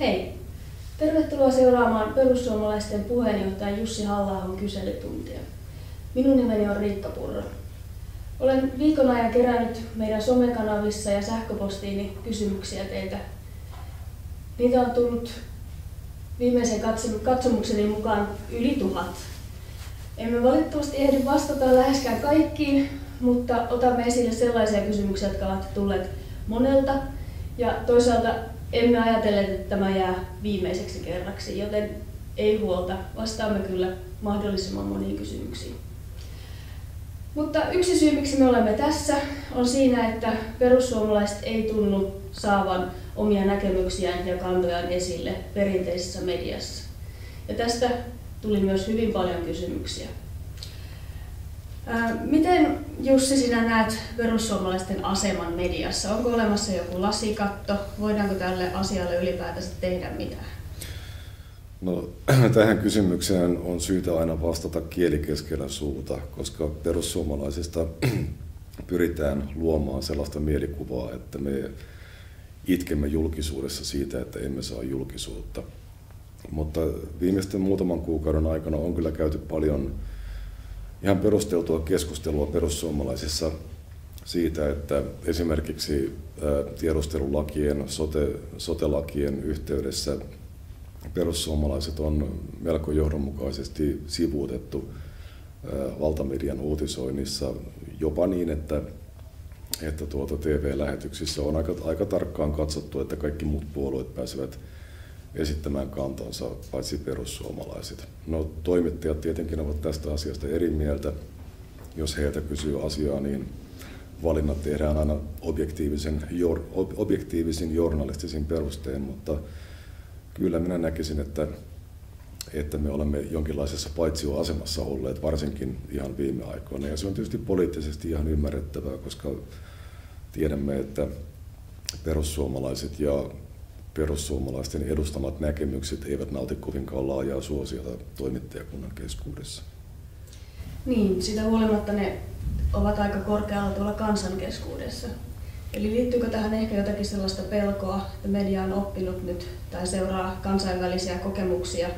Hei! Tervetuloa seuraamaan perussuomalaisten puheenjohtaja Jussi halla kyselytuntia. Minun nimeni on Riikka Purra. Olen viikon ajan kerännyt meidän somekanavissa ja sähköpostiini kysymyksiä teiltä. Niitä on tullut viimeisen katsomukseni mukaan yli tuhat. Emme valitettavasti ehdi vastata läheskään kaikkiin, mutta otamme esille sellaisia kysymyksiä, jotka ovat tulleet monelta. Ja toisaalta emme ajatelleet, että tämä jää viimeiseksi kerraksi, joten ei huolta, vastaamme kyllä mahdollisimman moniin kysymyksiin. Mutta yksi syy, miksi me olemme tässä, on siinä, että perussuomalaiset ei tunnu saavan omia näkemyksiään ja kantojaan esille perinteisessä mediassa. Ja tästä tuli myös hyvin paljon kysymyksiä. Miten Jussi sinä näet perussuomalaisten aseman mediassa? Onko olemassa joku lasikatto? Voidaanko tälle asialle ylipäätänsä tehdä mitään? No, tähän kysymykseen on syytä aina vastata kieli keskellä suuta, koska perussuomalaisista pyritään luomaan sellaista mielikuvaa, että me itkemme julkisuudessa siitä, että emme saa julkisuutta. Mutta viimeisten muutaman kuukauden aikana on kyllä käyty paljon ihan perusteltua keskustelua perussuomalaisissa siitä, että esimerkiksi tiedustelulakien, sote, sote-lakien yhteydessä perussuomalaiset on melko johdonmukaisesti sivuutettu valtamedian uutisoinnissa jopa niin, että, että tuota TV-lähetyksissä on aika, aika tarkkaan katsottu, että kaikki muut puolueet pääsevät esittämään kantansa, paitsi perussuomalaiset. No toimittajat tietenkin ovat tästä asiasta eri mieltä. Jos heiltä kysyy asiaa, niin valinnat tehdään aina objektiivisen, objektiivisin journalistisin perustein, mutta kyllä minä näkisin, että, että me olemme jonkinlaisessa paitsioasemassa olleet, varsinkin ihan viime aikoina. Ja se on tietysti poliittisesti ihan ymmärrettävää, koska tiedämme, että perussuomalaiset ja perussuomalaisten edustamat näkemykset eivät nauti kovinkaan laajaa suosiota toimittajakunnan keskuudessa. Niin, sitä huolimatta ne ovat aika korkealla tuolla kansan keskuudessa. Eli liittyykö tähän ehkä jotakin sellaista pelkoa, että media on oppinut nyt tai seuraa kansainvälisiä kokemuksia,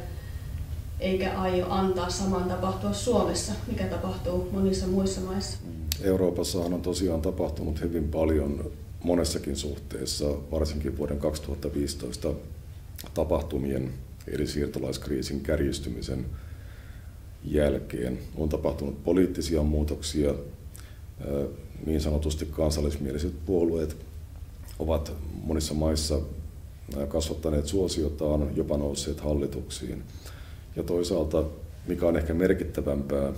eikä aio antaa saman tapahtua Suomessa, mikä tapahtuu monissa muissa maissa? Euroopassahan on tosiaan tapahtunut hyvin paljon monessakin suhteessa, varsinkin vuoden 2015 tapahtumien eli siirtolaiskriisin kärjistymisen jälkeen. On tapahtunut poliittisia muutoksia, niin sanotusti kansallismieliset puolueet ovat monissa maissa kasvattaneet suosiotaan, jopa nousseet hallituksiin. Ja toisaalta, mikä on ehkä merkittävämpää,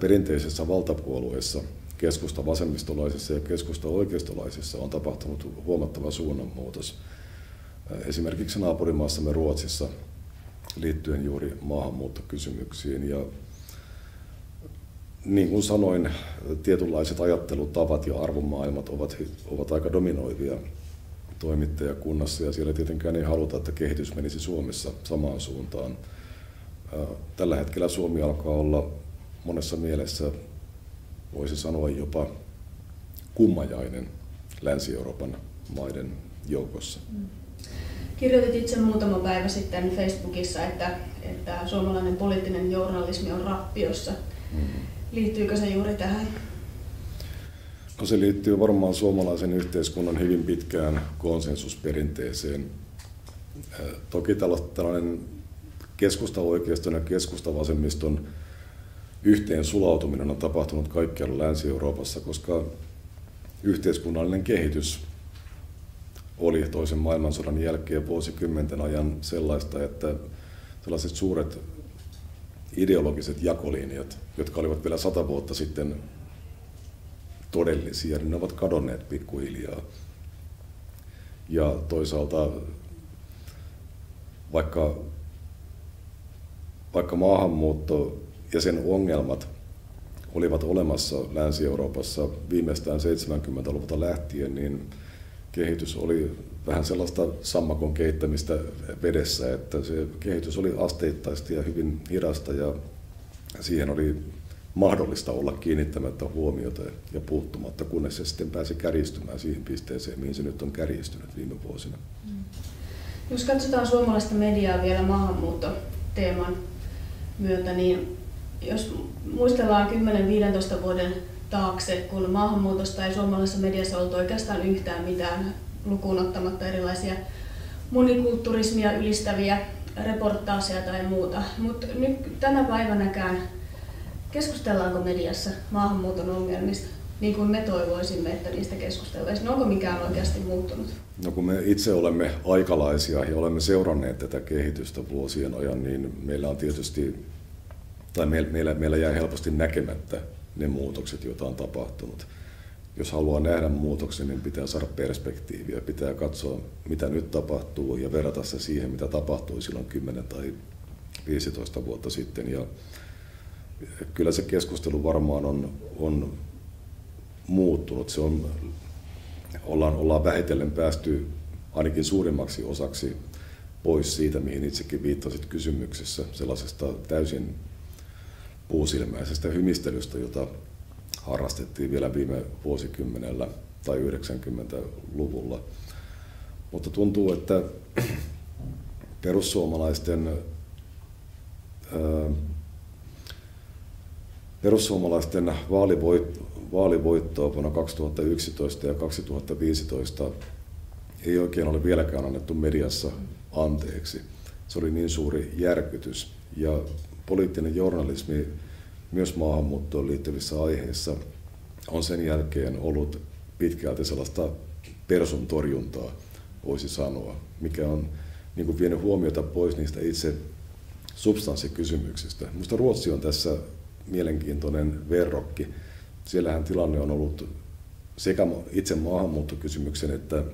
perinteisessä valtapuolueessa, keskusta vasemmistolaisissa ja keskusta oikeistolaisissa on tapahtunut huomattava suunnanmuutos. Esimerkiksi naapurimaassamme Ruotsissa liittyen juuri maahanmuuttokysymyksiin. Ja niin kuin sanoin, tietynlaiset ajattelutavat ja arvomaailmat ovat, ovat aika dominoivia toimittajakunnassa ja siellä tietenkään ei haluta, että kehitys menisi Suomessa samaan suuntaan. Tällä hetkellä Suomi alkaa olla monessa mielessä, voisi sanoa jopa kummajainen Länsi-Euroopan maiden joukossa. Mm. Kirjoitit itse muutama päivä sitten Facebookissa, että, että suomalainen poliittinen journalismi on rappiossa. Mm. Liittyykö se juuri tähän? No se liittyy varmaan suomalaisen yhteiskunnan hyvin pitkään konsensusperinteeseen. Toki tällainen keskusta-oikeiston ja keskusta-vasemmiston yhteen sulautuminen on tapahtunut kaikkialla Länsi-Euroopassa, koska yhteiskunnallinen kehitys oli toisen maailmansodan jälkeen vuosikymmenten ajan sellaista, että sellaiset suuret ideologiset jakolinjat, jotka olivat vielä sata vuotta sitten todellisia, niin ne ovat kadonneet pikkuhiljaa. Ja toisaalta vaikka, vaikka maahanmuutto ja sen ongelmat olivat olemassa Länsi-Euroopassa viimeistään 70-luvulta lähtien, niin kehitys oli vähän sellaista sammakon kehittämistä vedessä, että se kehitys oli asteittaista ja hyvin hidasta ja siihen oli mahdollista olla kiinnittämättä huomiota ja puuttumatta, kunnes se sitten pääsi kärjistymään siihen pisteeseen, mihin se nyt on kärjistynyt viime vuosina. Jos katsotaan suomalaista mediaa vielä maahanmuuttoteeman myötä, niin jos muistellaan 10-15 vuoden taakse, kun maahanmuutosta ei suomalaisessa mediassa ollut oikeastaan yhtään mitään lukuun ottamatta erilaisia monikulttuurismia ylistäviä reportaaseja tai muuta. Mutta nyt tänä päivänäkään keskustellaanko mediassa maahanmuuton ongelmista niin kuin me toivoisimme, että niistä keskustellaan. No onko mikään oikeasti muuttunut? No kun me itse olemme aikalaisia ja olemme seuranneet tätä kehitystä vuosien ajan, niin meillä on tietysti, tai meillä, meillä jää helposti näkemättä ne muutokset, joita on tapahtunut. Jos haluaa nähdä muutoksen, niin pitää saada perspektiiviä, pitää katsoa, mitä nyt tapahtuu ja verrata se siihen, mitä tapahtui silloin 10 tai 15 vuotta sitten. Ja kyllä se keskustelu varmaan on, on muuttunut. Se on, ollaan, ollaan vähitellen päästy ainakin suurimmaksi osaksi pois siitä, mihin itsekin viittasit kysymyksessä, sellaisesta täysin puusilmäisestä hymistelystä, jota harrastettiin vielä viime vuosikymmenellä tai 90-luvulla. Mutta tuntuu, että perussuomalaisten perussuomalaisten vaalivoit, vaalivoittoa vuonna 2011 ja 2015 ei oikein ole vieläkään annettu mediassa anteeksi. Se oli niin suuri järkytys. Ja poliittinen journalismi myös maahanmuuttoon liittyvissä aiheissa on sen jälkeen ollut pitkälti sellaista persun torjuntaa, voisi sanoa, mikä on niin kuin vienyt huomiota pois niistä itse substanssikysymyksistä. Minusta Ruotsi on tässä mielenkiintoinen verrokki. Siellähän tilanne on ollut sekä itse maahanmuuttokysymyksen että,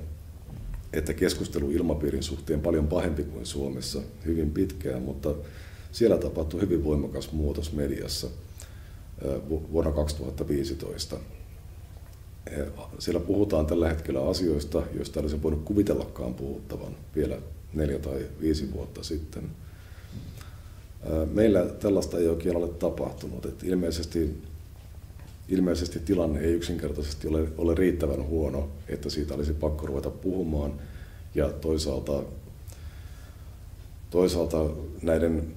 että keskustelu ilmapiirin suhteen paljon pahempi kuin Suomessa hyvin pitkään, mutta siellä tapahtui hyvin voimakas muutos mediassa vuonna 2015. Siellä puhutaan tällä hetkellä asioista, joista olisi voinut kuvitellakaan puhuttavan vielä neljä tai viisi vuotta sitten. Meillä tällaista ei oikein ole tapahtunut. Että ilmeisesti, ilmeisesti tilanne ei yksinkertaisesti ole, ole riittävän huono, että siitä olisi pakko ruveta puhumaan. Ja toisaalta, toisaalta näiden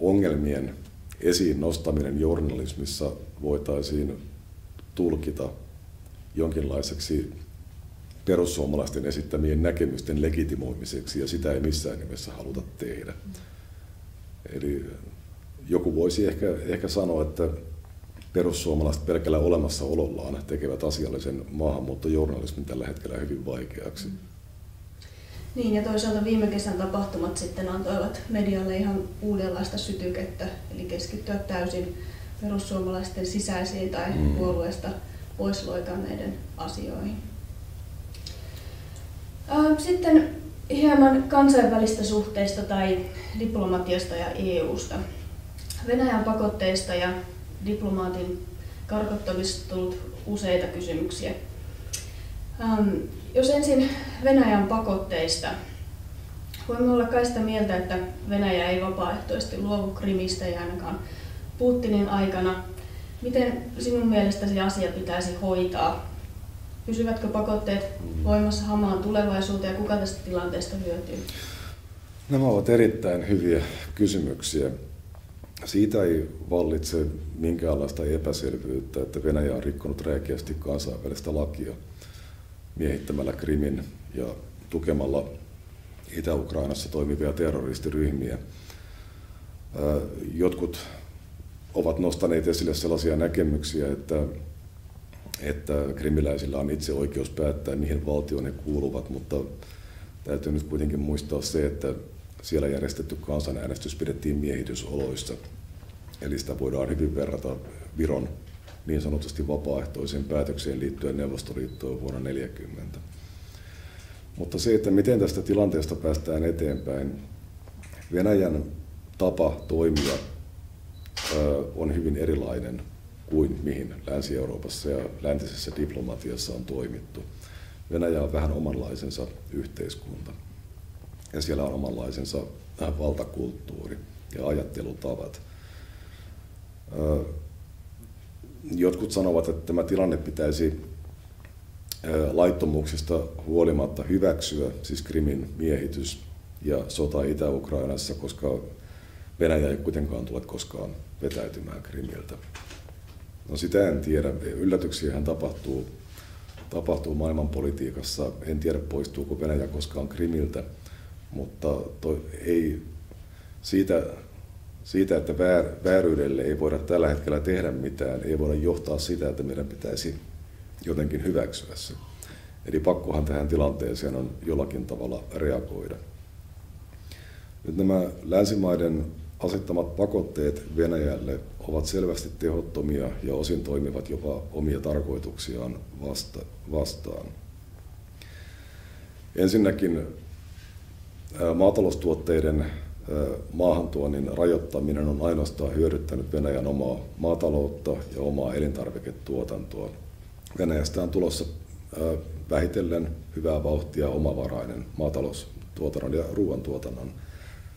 ongelmien esiin nostaminen journalismissa voitaisiin tulkita jonkinlaiseksi perussuomalaisten esittämien näkemysten legitimoimiseksi, ja sitä ei missään nimessä haluta tehdä. Eli joku voisi ehkä, ehkä sanoa, että perussuomalaiset pelkällä olemassaolollaan tekevät asiallisen maahanmuuttojournalismin tällä hetkellä hyvin vaikeaksi. Niin, ja toisaalta viime kesän tapahtumat sitten antoivat medialle ihan uudenlaista sytykettä, eli keskittyä täysin perussuomalaisten sisäisiin tai mm. puolueesta pois loikanneiden asioihin. Sitten hieman kansainvälistä suhteista tai diplomatiasta ja EUsta. Venäjän pakotteista ja diplomaatin karkottamista tullut useita kysymyksiä. Ähm, jos ensin Venäjän pakotteista. Voimme olla kai sitä mieltä, että Venäjä ei vapaaehtoisesti luovu Krimistä ja ainakaan Putinin aikana. Miten sinun mielestäsi asia pitäisi hoitaa? Pysyvätkö pakotteet voimassa hamaan tulevaisuuteen ja kuka tästä tilanteesta hyötyy? Nämä ovat erittäin hyviä kysymyksiä. Siitä ei vallitse minkäänlaista epäselvyyttä, että Venäjä on rikkonut räikeästi kansainvälistä lakia miehittämällä Krimin ja tukemalla Itä-Ukrainassa toimivia terroristiryhmiä. Jotkut ovat nostaneet esille sellaisia näkemyksiä, että, että krimiläisillä on itse oikeus päättää, mihin valtioon he kuuluvat, mutta täytyy nyt kuitenkin muistaa se, että siellä järjestetty kansanäänestys pidettiin miehitysoloissa. Eli sitä voidaan hyvin verrata Viron niin sanotusti vapaaehtoiseen päätökseen liittyen Neuvostoliittoon vuonna 1940. Mutta se, että miten tästä tilanteesta päästään eteenpäin, Venäjän tapa toimia on hyvin erilainen kuin mihin Länsi-Euroopassa ja läntisessä diplomatiassa on toimittu. Venäjä on vähän omanlaisensa yhteiskunta ja siellä on omanlaisensa valtakulttuuri ja ajattelutavat. Jotkut sanovat, että tämä tilanne pitäisi laittomuuksista huolimatta hyväksyä, siis Krimin miehitys ja sota Itä-Ukrainassa, koska Venäjä ei kuitenkaan tule koskaan vetäytymään Krimiltä. No sitä en tiedä. Yllätyksiähän tapahtuu, tapahtuu maailmanpolitiikassa. En tiedä poistuuko Venäjä koskaan Krimiltä, mutta toi, ei siitä, siitä, että väär, vääryydelle ei voida tällä hetkellä tehdä mitään, ei voida johtaa sitä, että meidän pitäisi jotenkin hyväksyä se. Eli pakkohan tähän tilanteeseen on jollakin tavalla reagoida. Nyt nämä länsimaiden asettamat pakotteet Venäjälle ovat selvästi tehottomia ja osin toimivat jopa omia tarkoituksiaan vasta, vastaan. Ensinnäkin maataloustuotteiden maahantuonnin rajoittaminen on ainoastaan hyödyttänyt Venäjän omaa maataloutta ja omaa elintarviketuotantoa. Venäjästä on tulossa vähitellen hyvää vauhtia omavarainen maataloustuotannon ja ruoantuotannon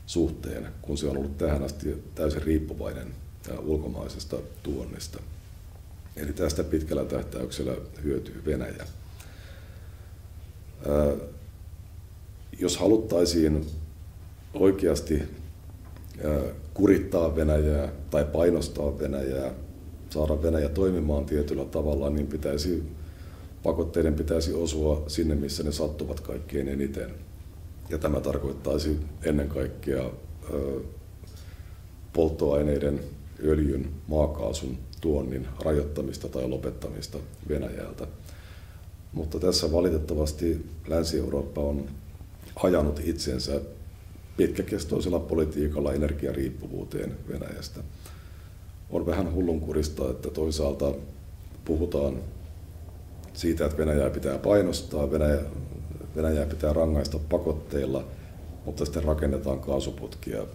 suhteen, kun se on ollut tähän asti täysin riippuvainen ulkomaisesta tuonnista. Eli tästä pitkällä tähtäyksellä hyötyy Venäjä. Jos haluttaisiin oikeasti kurittaa Venäjää tai painostaa Venäjää, saada Venäjä toimimaan tietyllä tavalla, niin pitäisi, pakotteiden pitäisi osua sinne, missä ne sattuvat kaikkein eniten – ja tämä tarkoittaisi ennen kaikkea polttoaineiden, öljyn, maakaasun tuonnin rajoittamista tai lopettamista Venäjältä. Mutta tässä valitettavasti Länsi-Eurooppa on ajanut itsensä pitkäkestoisella politiikalla energiariippuvuuteen Venäjästä. On vähän hullunkurista, että toisaalta puhutaan siitä, että Venäjää pitää painostaa, Venäjä, Venäjää pitää rangaista pakotteilla, mutta sitten rakennetaan kaasuputkia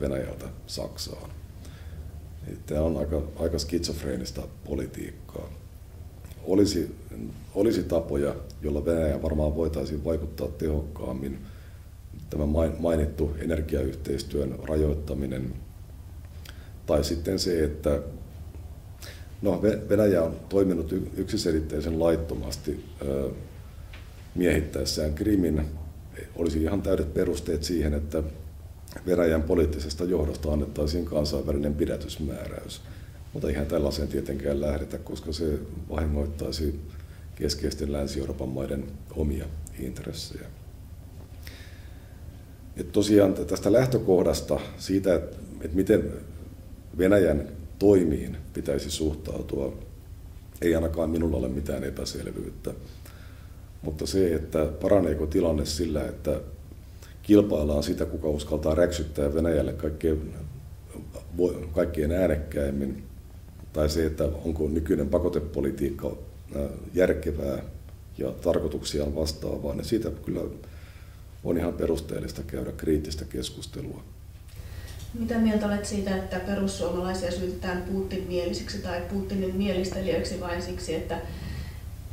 Venäjältä Saksaan. Tämä on aika, aika skitsofreenista politiikkaa. Olisi, olisi tapoja, joilla Venäjä varmaan voitaisiin vaikuttaa tehokkaammin. Tämä mainittu energiayhteistyön rajoittaminen tai sitten se, että no, Venäjä on toiminut yksiselitteisen laittomasti miehittäessään Krimin olisi ihan täydet perusteet siihen, että Venäjän poliittisesta johdosta annettaisiin kansainvälinen pidätysmääräys. Mutta ihan tällaiseen tietenkään lähdetä, koska se vahingoittaisi keskeisten Länsi-Euroopan maiden omia intressejä. Et tosiaan tästä lähtökohdasta siitä, että, että miten Venäjän toimiin pitäisi suhtautua, ei ainakaan minulla ole mitään epäselvyyttä. Mutta se, että paraneeko tilanne sillä, että kilpaillaan sitä, kuka uskaltaa räksyttää Venäjälle kaikkein, kaikkein äänekkäimmin, tai se, että onko nykyinen pakotepolitiikka järkevää ja tarkoituksiaan vastaavaa, niin siitä kyllä on ihan perusteellista käydä kriittistä keskustelua. Mitä mieltä olet siitä, että perussuomalaisia syytetään Putin-mielisiksi tai Putinin mielistelijöiksi vain siksi, että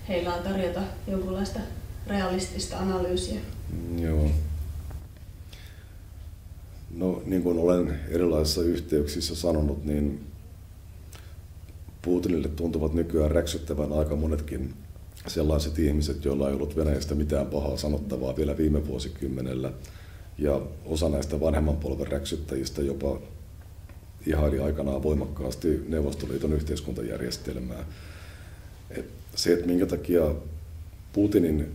heillä on tarjota jonkunlaista realistista analyysiä. Joo. No niin kuin olen erilaisissa yhteyksissä sanonut, niin Putinille tuntuvat nykyään räksyttävän aika monetkin sellaiset ihmiset, joilla ei ollut Venäjästä mitään pahaa sanottavaa vielä viime vuosikymmenellä. Ja osa näistä vanhemman polven räksyttäjistä jopa ihaili aikanaan voimakkaasti Neuvostoliiton yhteiskuntajärjestelmää. Et se, että minkä takia Putinin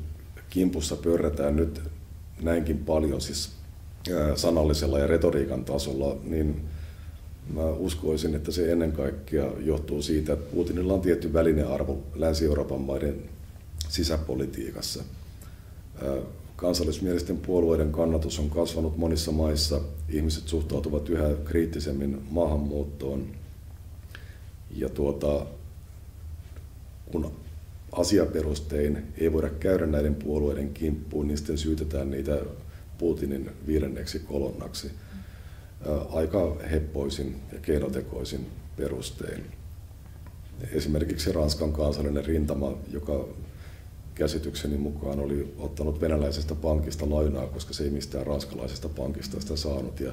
kimpussa pörrätään nyt näinkin paljon siis sanallisella ja retoriikan tasolla, niin mä uskoisin, että se ennen kaikkea johtuu siitä, että Putinilla on tietty välinearvo Länsi-Euroopan maiden sisäpolitiikassa. Kansallismielisten puolueiden kannatus on kasvanut monissa maissa. Ihmiset suhtautuvat yhä kriittisemmin maahanmuuttoon. Ja tuota, kun asiaperustein ei voida käydä näiden puolueiden kimppuun, niin sitten syytetään niitä Putinin viidenneksi kolonnaksi aika heppoisin ja keinotekoisin perustein. Esimerkiksi Ranskan kansallinen rintama, joka käsitykseni mukaan oli ottanut venäläisestä pankista lainaa, koska se ei mistään ranskalaisesta pankista sitä saanut. Ja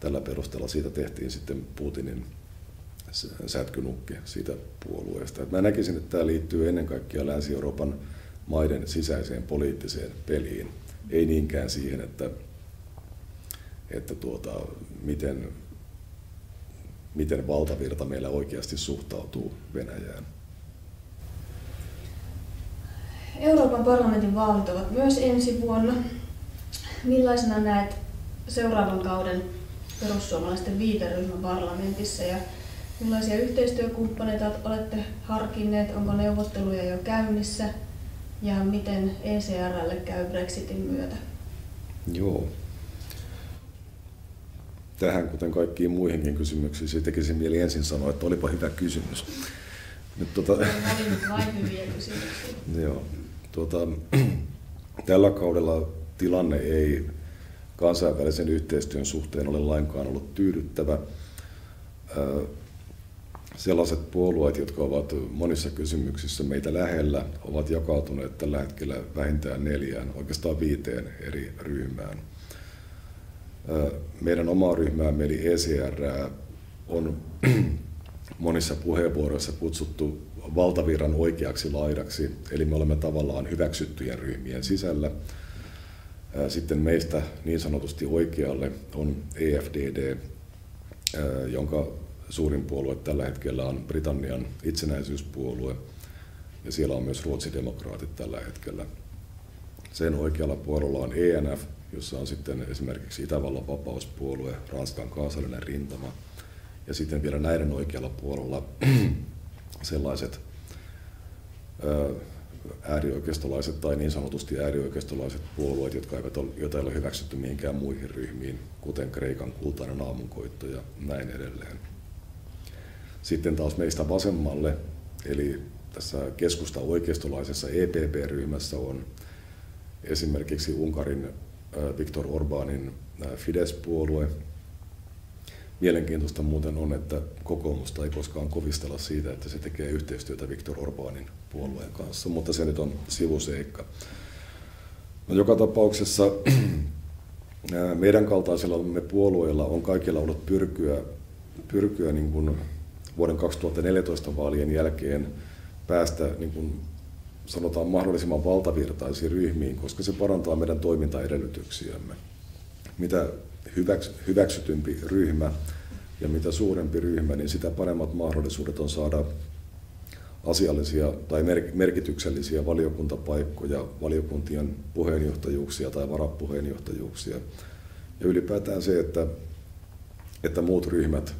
tällä perusteella siitä tehtiin sitten Putinin sätkynukke siitä puolueesta. Et mä näkisin, että tämä liittyy ennen kaikkea Länsi-Euroopan maiden sisäiseen poliittiseen peliin. Ei niinkään siihen, että, että tuota, miten, miten valtavirta meillä oikeasti suhtautuu Venäjään. Euroopan parlamentin vaalit ovat myös ensi vuonna. Millaisena näet seuraavan kauden perussuomalaisten viiteryhmän parlamentissa ja millaisia yhteistyökumppaneita olette harkinneet, onko neuvotteluja jo käynnissä ja miten ECRlle käy Brexitin myötä? Joo. Tähän, kuten kaikkiin muihinkin kysymyksiin, se tekisi mieli ensin sanoa, että olipa hyvä kysymys. Nyt, tuota, vain hyviä kysymyksiä. Joo. Tuota, tällä kaudella tilanne ei kansainvälisen yhteistyön suhteen ole lainkaan ollut tyydyttävä. Sellaiset puolueet, jotka ovat monissa kysymyksissä meitä lähellä, ovat jakautuneet tällä hetkellä vähintään neljään, oikeastaan viiteen eri ryhmään. Meidän omaa ryhmäämme eli ECR on monissa puheenvuoroissa kutsuttu valtavirran oikeaksi laidaksi, eli me olemme tavallaan hyväksyttyjen ryhmien sisällä. Sitten meistä niin sanotusti oikealle on EFDD, jonka suurin puolue tällä hetkellä on Britannian itsenäisyyspuolue, ja siellä on myös ruotsidemokraatit tällä hetkellä. Sen oikealla puolella on ENF, jossa on sitten esimerkiksi Itävallan vapauspuolue, Ranskan kansallinen rintama, ja sitten vielä näiden oikealla puolella sellaiset äärioikeistolaiset tai niin sanotusti äärioikeistolaiset puolueet, jotka eivät ole, joita ei ole hyväksytty mihinkään muihin ryhmiin, kuten Kreikan kultainen aamunkoitto ja näin edelleen. Sitten taas meistä vasemmalle, eli tässä keskusta oikeistolaisessa EPP-ryhmässä on esimerkiksi Unkarin Viktor Orbanin Fidesz-puolue, Mielenkiintoista muuten on, että kokoomusta ei koskaan kovistella siitä, että se tekee yhteistyötä Viktor Orbanin puolueen kanssa, mutta se nyt on sivuseikka. No, joka tapauksessa meidän kaltaisilla me puolueilla on kaikilla ollut pyrkyä, pyrkyä niin kuin vuoden 2014 vaalien jälkeen päästä niin kuin sanotaan mahdollisimman valtavirtaisiin ryhmiin, koska se parantaa meidän toimintaedellytyksiämme. Mitä hyväks, hyväksytympi ryhmä ja mitä suurempi ryhmä, niin sitä paremmat mahdollisuudet on saada asiallisia tai merkityksellisiä valiokuntapaikkoja, valiokuntien puheenjohtajuuksia tai varapuheenjohtajuuksia. Ja ylipäätään se, että, että muut ryhmät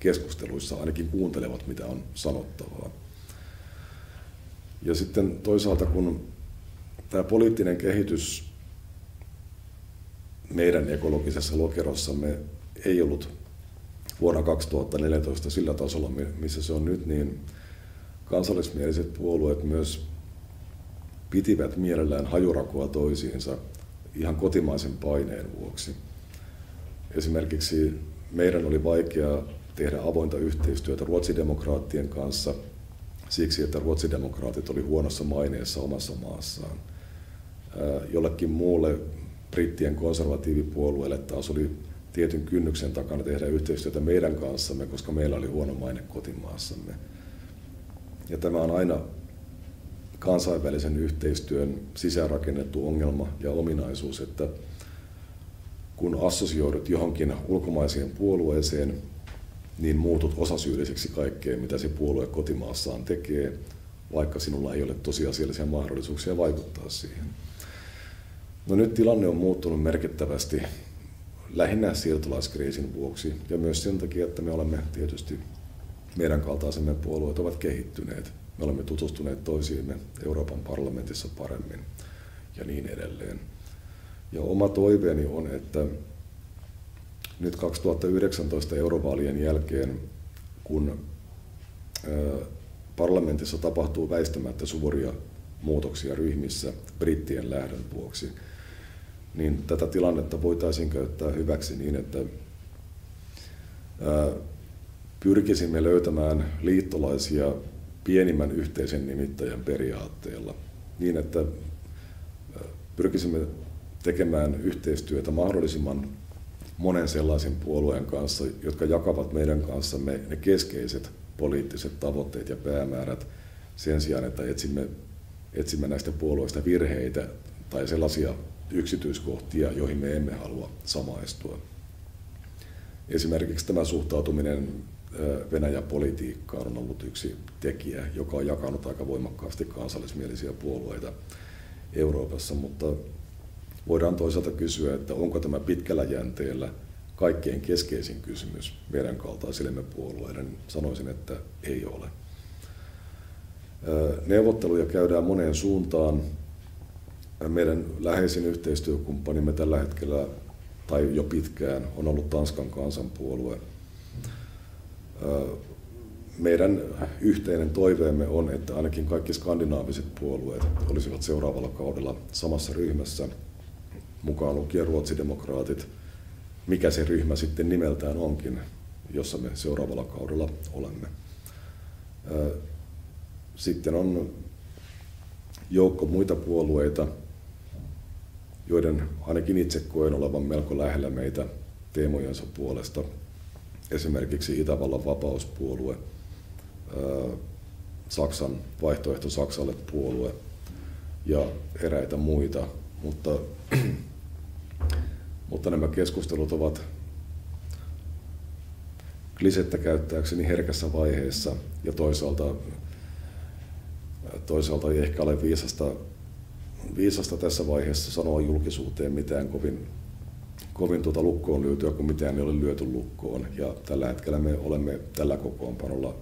keskusteluissa ainakin kuuntelevat, mitä on sanottavaa. Ja sitten toisaalta, kun tämä poliittinen kehitys meidän ekologisessa lokerossamme ei ollut vuonna 2014 sillä tasolla, missä se on nyt, niin kansallismieliset puolueet myös pitivät mielellään hajurakoa toisiinsa ihan kotimaisen paineen vuoksi. Esimerkiksi meidän oli vaikea tehdä avointa yhteistyötä ruotsidemokraattien kanssa siksi, että ruotsidemokraatit oli huonossa maineessa omassa maassaan. Jollekin muulle brittien konservatiivipuolueelle taas oli tietyn kynnyksen takana tehdä yhteistyötä meidän kanssamme, koska meillä oli huono maine kotimaassamme. Ja tämä on aina kansainvälisen yhteistyön sisäänrakennettu ongelma ja ominaisuus, että kun assosioidut johonkin ulkomaiseen puolueeseen, niin muutut osasyylliseksi kaikkeen, mitä se puolue kotimaassaan tekee, vaikka sinulla ei ole tosiasiallisia mahdollisuuksia vaikuttaa siihen. No nyt tilanne on muuttunut merkittävästi lähinnä siirtolaiskriisin vuoksi ja myös sen takia, että me olemme tietysti, meidän kaltaisemme puolueet ovat kehittyneet. Me olemme tutustuneet toisiimme Euroopan parlamentissa paremmin ja niin edelleen. Ja oma toiveeni on, että nyt 2019 eurovaalien jälkeen, kun parlamentissa tapahtuu väistämättä suuria muutoksia ryhmissä brittien lähdön vuoksi, niin tätä tilannetta voitaisiin käyttää hyväksi niin, että pyrkisimme löytämään liittolaisia pienimmän yhteisen nimittäjän periaatteella. Niin, että pyrkisimme tekemään yhteistyötä mahdollisimman monen sellaisen puolueen kanssa, jotka jakavat meidän kanssamme ne keskeiset poliittiset tavoitteet ja päämäärät sen sijaan, että etsimme etsimme näistä puolueista virheitä tai sellaisia yksityiskohtia, joihin me emme halua samaistua. Esimerkiksi tämä suhtautuminen Venäjän politiikkaan on ollut yksi tekijä, joka on jakanut aika voimakkaasti kansallismielisiä puolueita Euroopassa, mutta voidaan toisaalta kysyä, että onko tämä pitkällä jänteellä kaikkein keskeisin kysymys meidän kaltaisillemme puolueiden. Sanoisin, että ei ole. Neuvotteluja käydään moneen suuntaan. Meidän läheisin yhteistyökumppanimme tällä hetkellä tai jo pitkään on ollut Tanskan kansanpuolue. Meidän yhteinen toiveemme on, että ainakin kaikki skandinaaviset puolueet olisivat seuraavalla kaudella samassa ryhmässä, mukaan lukien ruotsidemokraatit, mikä se ryhmä sitten nimeltään onkin, jossa me seuraavalla kaudella olemme. Sitten on joukko muita puolueita, joiden ainakin itse koen olevan melko lähellä meitä teemojensa puolesta. Esimerkiksi Itävallan vapauspuolue, Saksan vaihtoehto Saksalle puolue ja eräitä muita, mutta, mutta nämä keskustelut ovat klisettä käyttääkseni herkässä vaiheessa ja toisaalta, toisaalta ei ehkä ole viisasta viisasta tässä vaiheessa sanoa julkisuuteen mitään kovin, kovin tuota lukkoon lyötyä, kun mitään ei ole lyöty lukkoon. Ja tällä hetkellä me olemme tällä kokoonpanolla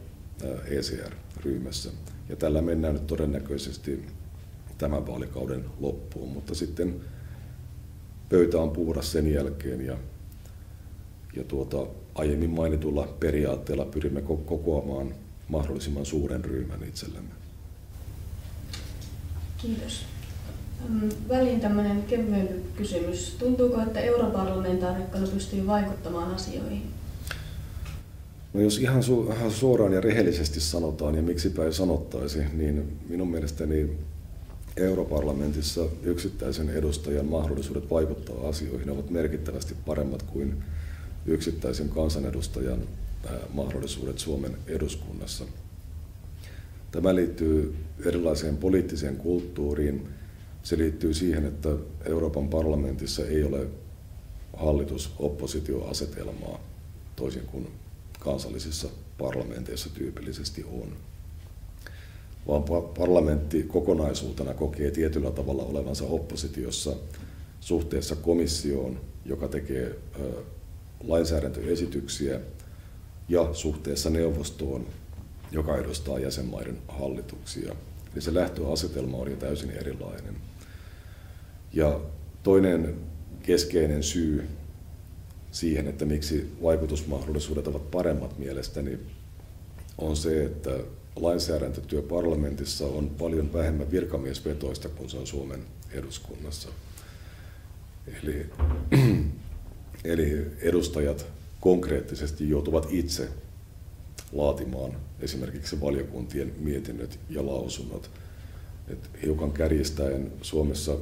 ECR-ryhmässä. Ja tällä mennään nyt todennäköisesti tämän vaalikauden loppuun, mutta sitten pöytä on puhdas sen jälkeen ja, ja tuota, aiemmin mainitulla periaatteella pyrimme kokoamaan mahdollisimman suuren ryhmän itsellemme. Kiitos. Väliin tämmöinen kevyempi kysymys. Tuntuuko, että europarlamentaarikkona pystyy vaikuttamaan asioihin? No jos ihan, su- ihan suoraan ja rehellisesti sanotaan, ja miksipä ei sanottaisi, niin minun mielestäni europarlamentissa yksittäisen edustajan mahdollisuudet vaikuttaa asioihin ovat merkittävästi paremmat kuin yksittäisen kansanedustajan mahdollisuudet Suomen eduskunnassa. Tämä liittyy erilaiseen poliittiseen kulttuuriin, se liittyy siihen, että Euroopan parlamentissa ei ole hallitus-oppositioasetelmaa toisin kuin kansallisissa parlamenteissa tyypillisesti on. Vaan parlamentti kokonaisuutena kokee tietyllä tavalla olevansa oppositiossa suhteessa komissioon, joka tekee lainsäädäntöesityksiä, ja suhteessa neuvostoon, joka edustaa jäsenmaiden hallituksia. Eli se lähtöasetelma on jo täysin erilainen. Ja toinen keskeinen syy siihen, että miksi vaikutusmahdollisuudet ovat paremmat mielestäni, on se, että lainsäädäntötyö parlamentissa on paljon vähemmän virkamiesvetoista kuin se on Suomen eduskunnassa. Eli, eli edustajat konkreettisesti joutuvat itse laatimaan esimerkiksi valiokuntien mietinnöt ja lausunnot. Et hiukan kärjistäen Suomessa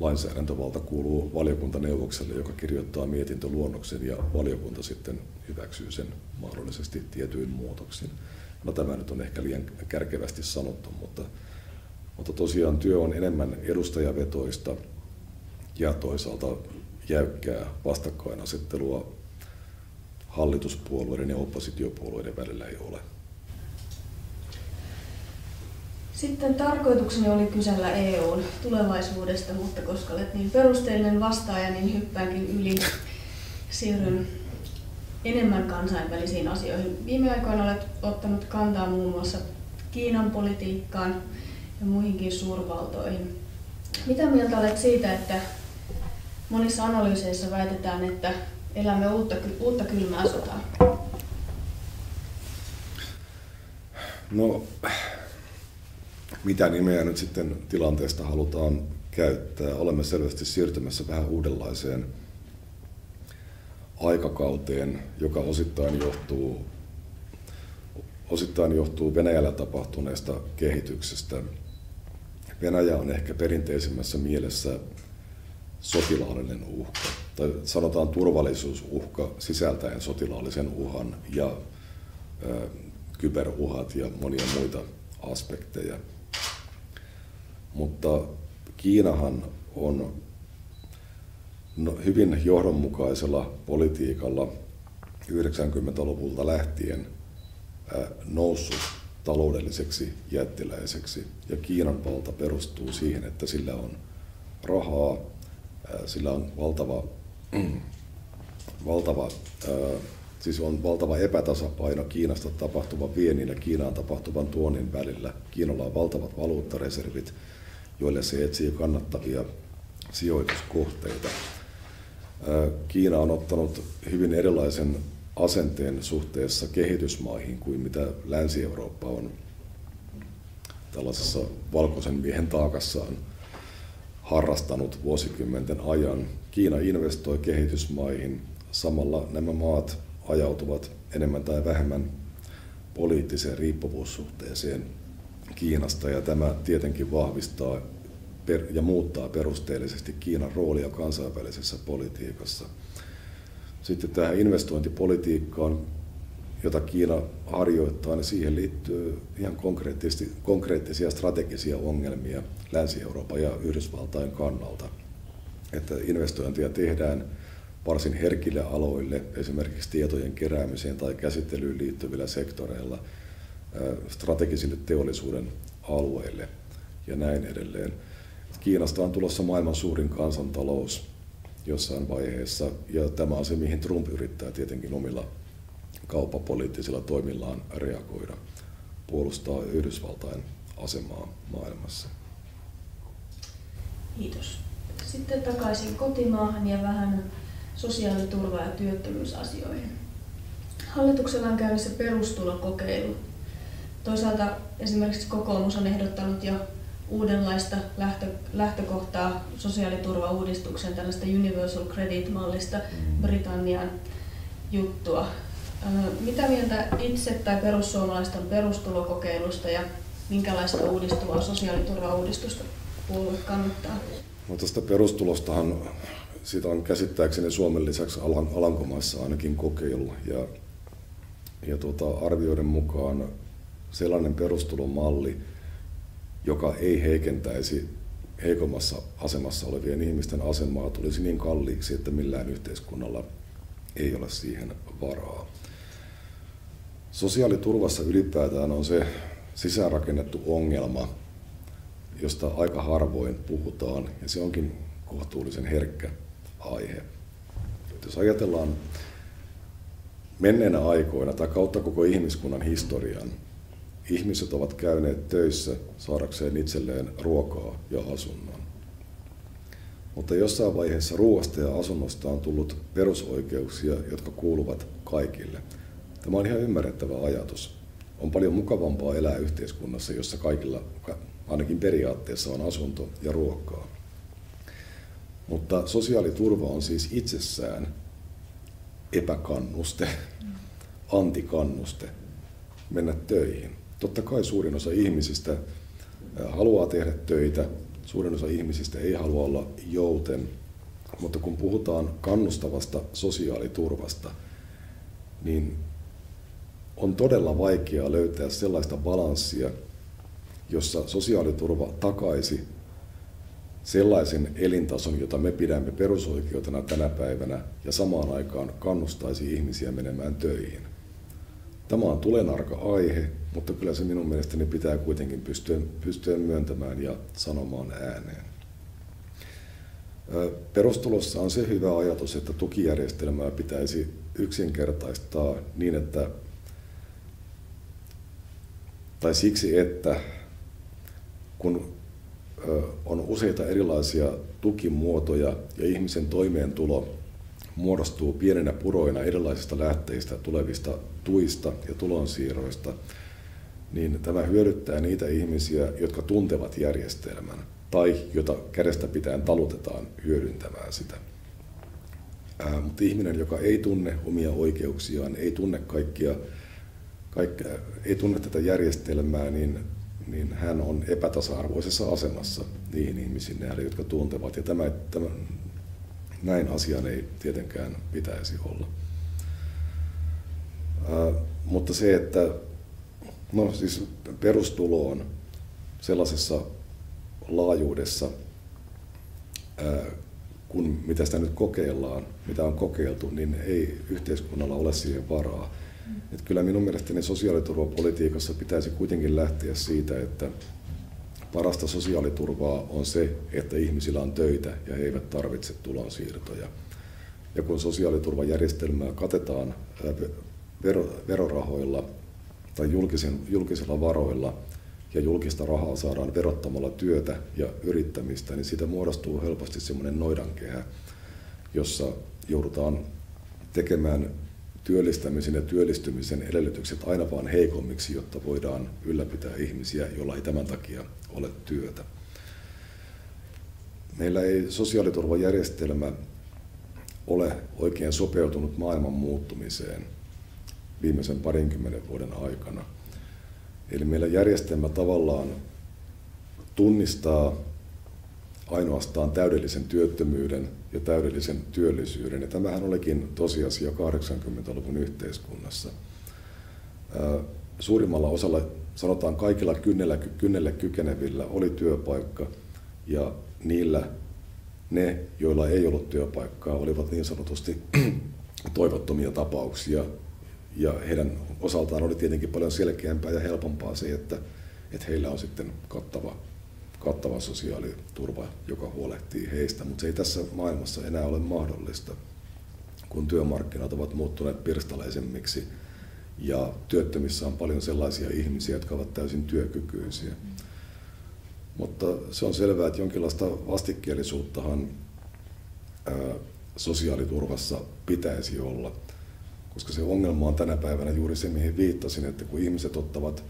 lainsäädäntövalta kuuluu valiokuntaneuvokselle, joka kirjoittaa mietintöluonnoksen ja valiokunta sitten hyväksyy sen mahdollisesti tietyin muutoksin. No tämä nyt on ehkä liian kärkevästi sanottu, mutta, mutta tosiaan työ on enemmän edustajavetoista ja toisaalta jäykkää vastakkainasettelua hallituspuolueiden ja oppositiopuolueiden välillä ei ole. Sitten tarkoitukseni oli kysellä EUn tulevaisuudesta, mutta koska olet niin perusteellinen vastaaja, niin hyppäänkin yli. Siirryn enemmän kansainvälisiin asioihin. Viime aikoina olet ottanut kantaa muun muassa Kiinan politiikkaan ja muihinkin suurvaltoihin. Mitä mieltä olet siitä, että monissa analyyseissa väitetään, että elämme uutta, uutta kylmää sotaa? No, mitä nimeä nyt sitten tilanteesta halutaan käyttää. Olemme selvästi siirtymässä vähän uudenlaiseen aikakauteen, joka osittain johtuu, osittain johtuu Venäjällä tapahtuneesta kehityksestä. Venäjä on ehkä perinteisemmässä mielessä sotilaallinen uhka, tai sanotaan turvallisuusuhka sisältäen sotilaallisen uhan ja ö, kyberuhat ja monia muita aspekteja. Mutta Kiinahan on no, hyvin johdonmukaisella politiikalla 90-luvulta lähtien noussut taloudelliseksi jättiläiseksi. Ja Kiinan valta perustuu siihen, että sillä on rahaa, sillä on valtava, valtava, siis on valtava epätasapaino Kiinasta tapahtuvan viennin ja Kiinaan tapahtuvan tuonnin välillä. Kiinalla on valtavat valuuttareservit, joille se etsii kannattavia sijoituskohteita. Kiina on ottanut hyvin erilaisen asenteen suhteessa kehitysmaihin kuin mitä Länsi-Eurooppa on tällaisessa valkoisen miehen taakassaan harrastanut vuosikymmenten ajan. Kiina investoi kehitysmaihin, samalla nämä maat ajautuvat enemmän tai vähemmän poliittiseen riippuvuussuhteeseen Kiinasta ja tämä tietenkin vahvistaa ja muuttaa perusteellisesti Kiinan roolia kansainvälisessä politiikassa. Sitten tähän investointipolitiikkaan, jota Kiina harjoittaa, niin siihen liittyy ihan konkreettisesti, konkreettisia strategisia ongelmia Länsi-Euroopan ja Yhdysvaltain kannalta. Että investointia tehdään varsin herkille aloille, esimerkiksi tietojen keräämiseen tai käsittelyyn liittyvillä sektoreilla, strategisille teollisuuden alueille ja näin edelleen. Kiinasta on tulossa maailman suurin kansantalous jossain vaiheessa, ja tämä on se, mihin Trump yrittää tietenkin omilla kauppapoliittisilla toimillaan reagoida, puolustaa Yhdysvaltain asemaa maailmassa. Kiitos. Sitten takaisin kotimaahan ja vähän sosiaaliturva- ja työttömyysasioihin. Hallituksella on käynnissä perustulokokeilu. Toisaalta esimerkiksi kokoomus on ehdottanut jo uudenlaista lähtö, lähtökohtaa sosiaaliturvauudistuksen tällaista Universal Credit-mallista mm. Britannian juttua. Mitä mieltä itse tai perussuomalaisten perustulokokeilusta ja minkälaista uudistuvaa sosiaaliturvauudistusta puolue kannattaa? No tästä perustulostahan siitä on käsittääkseni Suomen lisäksi Alankomaissa ainakin kokeilu. Ja, ja tuota, arvioiden mukaan sellainen perustulomalli, joka ei heikentäisi heikommassa asemassa olevien ihmisten asemaa, tulisi niin kalliiksi, että millään yhteiskunnalla ei ole siihen varaa. Sosiaaliturvassa ylipäätään on se sisäänrakennettu ongelma, josta aika harvoin puhutaan, ja se onkin kohtuullisen herkkä aihe. Jos ajatellaan menneenä aikoina tai kautta koko ihmiskunnan historian, ihmiset ovat käyneet töissä saadakseen itselleen ruokaa ja asunnon. Mutta jossain vaiheessa ruoasta ja asunnosta on tullut perusoikeuksia, jotka kuuluvat kaikille. Tämä on ihan ymmärrettävä ajatus. On paljon mukavampaa elää yhteiskunnassa, jossa kaikilla ainakin periaatteessa on asunto ja ruokaa. Mutta sosiaaliturva on siis itsessään epäkannuste, antikannuste mennä töihin. Totta kai suurin osa ihmisistä haluaa tehdä töitä, suurin osa ihmisistä ei halua olla jouten, mutta kun puhutaan kannustavasta sosiaaliturvasta, niin on todella vaikeaa löytää sellaista balanssia, jossa sosiaaliturva takaisi sellaisen elintason, jota me pidämme perusoikeutena tänä päivänä, ja samaan aikaan kannustaisi ihmisiä menemään töihin. Tämä on tulenarka aihe, mutta kyllä se minun mielestäni pitää kuitenkin pystyä, pystyä myöntämään ja sanomaan ääneen. Perustulossa on se hyvä ajatus, että tukijärjestelmää pitäisi yksinkertaistaa niin, että tai siksi, että kun on useita erilaisia tukimuotoja ja ihmisen toimeentulo muodostuu pieninä puroina erilaisista lähteistä tulevista tuista ja tulonsiirroista, niin tämä hyödyttää niitä ihmisiä, jotka tuntevat järjestelmän tai jota kädestä pitäen talutetaan hyödyntämään sitä. Ää, mutta ihminen, joka ei tunne omia oikeuksiaan, ei tunne kaikkia, kaikkea, ei tunne tätä järjestelmää, niin niin hän on epätasa-arvoisessa asemassa niihin ihmisiin nähden, jotka tuntevat. Ja tämä, tämä, näin asian ei tietenkään pitäisi olla. Ää, mutta se, että no siis perustuloon sellaisessa laajuudessa kun mitä sitä nyt kokeillaan, mitä on kokeiltu, niin ei yhteiskunnalla ole siihen varaa. Mm. Et kyllä minun mielestäni sosiaaliturvapolitiikassa pitäisi kuitenkin lähteä siitä, että parasta sosiaaliturvaa on se, että ihmisillä on töitä ja he eivät tarvitse tulonsiirtoja. Ja kun sosiaaliturvajärjestelmää katetaan verorahoilla tai julkisen, julkisilla varoilla, ja julkista rahaa saadaan verottamalla työtä ja yrittämistä, niin siitä muodostuu helposti semmoinen noidankehä, jossa joudutaan tekemään työllistämisen ja työllistymisen edellytykset aina vain heikommiksi, jotta voidaan ylläpitää ihmisiä, joilla ei tämän takia ole työtä. Meillä ei sosiaaliturvajärjestelmä ole oikein sopeutunut maailman muuttumiseen viimeisen parinkymmenen vuoden aikana – Eli meillä järjestelmä tavallaan tunnistaa ainoastaan täydellisen työttömyyden ja täydellisen työllisyyden. Ja tämähän olikin tosiasia 80-luvun yhteiskunnassa. Suurimmalla osalla, sanotaan kaikilla kynnellä, kynnelle kykenevillä, oli työpaikka ja niillä ne, joilla ei ollut työpaikkaa, olivat niin sanotusti toivottomia tapauksia, ja heidän osaltaan oli tietenkin paljon selkeämpää ja helpompaa se, että, että heillä on sitten kattava, kattava sosiaaliturva, joka huolehtii heistä, mutta se ei tässä maailmassa enää ole mahdollista, kun työmarkkinat ovat muuttuneet pirstaleisemmiksi ja työttömissä on paljon sellaisia ihmisiä, jotka ovat täysin työkykyisiä. Mutta se on selvää, että jonkinlaista vastikkeellisuuttahan sosiaaliturvassa pitäisi olla – koska se ongelma on tänä päivänä juuri se, mihin viittasin, että kun ihmiset ottavat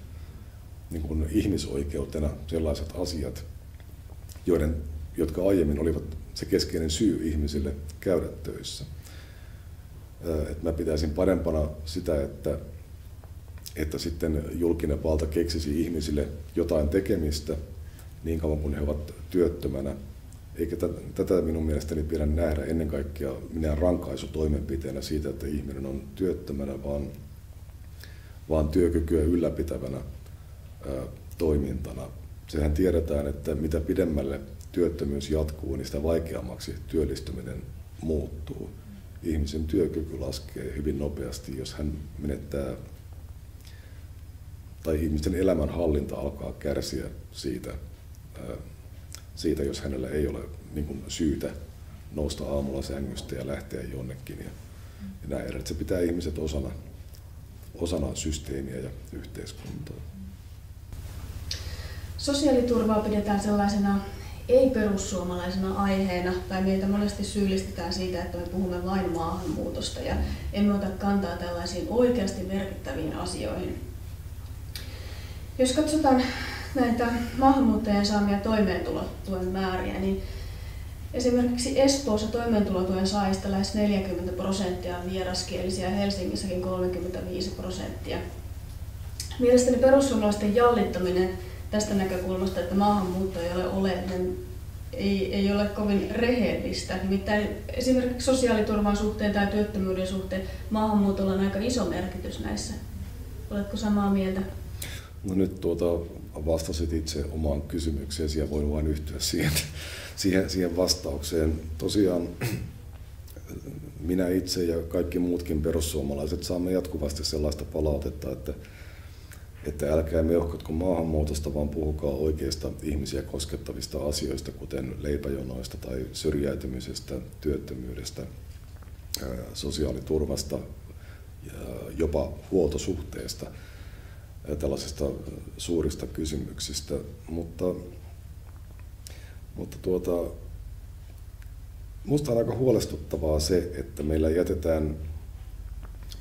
niin kuin ihmisoikeutena sellaiset asiat, joiden, jotka aiemmin olivat se keskeinen syy ihmisille käydä töissä. että mä pitäisin parempana sitä, että, että sitten julkinen valta keksisi ihmisille jotain tekemistä niin kauan kuin he ovat työttömänä eikä tätä minun mielestäni pidä nähdä ennen kaikkea minä rankaisutoimenpiteenä siitä, että ihminen on työttömänä, vaan, vaan työkykyä ylläpitävänä ää, toimintana. Sehän tiedetään, että mitä pidemmälle työttömyys jatkuu, niin sitä vaikeammaksi työllistyminen muuttuu. Ihmisen työkyky laskee hyvin nopeasti, jos hän menettää tai ihmisten elämänhallinta alkaa kärsiä siitä siitä, jos hänellä ei ole niin kuin, syytä nousta aamulla sängystä ja lähteä jonnekin. Ja, ja näin, että se pitää ihmiset osana, osana systeemiä ja yhteiskuntaa. Sosiaaliturvaa pidetään sellaisena ei-perussuomalaisena aiheena, tai meitä monesti syyllistetään siitä, että me puhumme vain maahanmuutosta ja emme ota kantaa tällaisiin oikeasti merkittäviin asioihin. Jos katsotaan näitä maahanmuuttajien saamia toimeentulotuen määriä, niin esimerkiksi Espoossa toimeentulotuen saajista lähes 40 prosenttia on vieraskielisiä ja Helsingissäkin 35 prosenttia. Mielestäni perussuomalaisten jallittaminen tästä näkökulmasta, että maahanmuutto ei ole oleellinen, ei, ei ole kovin rehellistä. Nimittäin esimerkiksi sosiaaliturvan suhteen tai työttömyyden suhteen maahanmuutolla on aika iso merkitys näissä. Oletko samaa mieltä? No nyt tuota, vastasit itse omaan kysymykseesi ja voin vain yhtyä siihen, siihen, siihen vastaukseen. Tosiaan minä itse ja kaikki muutkin perussuomalaiset saamme jatkuvasti sellaista palautetta, että, että älkää meuhkotko maahanmuutosta, vaan puhukaa oikeista ihmisiä koskettavista asioista, kuten leipäjonoista tai syrjäytymisestä, työttömyydestä, sosiaaliturvasta, jopa huoltosuhteesta – tällaisista suurista kysymyksistä, mutta, mutta tuota, Minusta on aika huolestuttavaa se, että meillä jätetään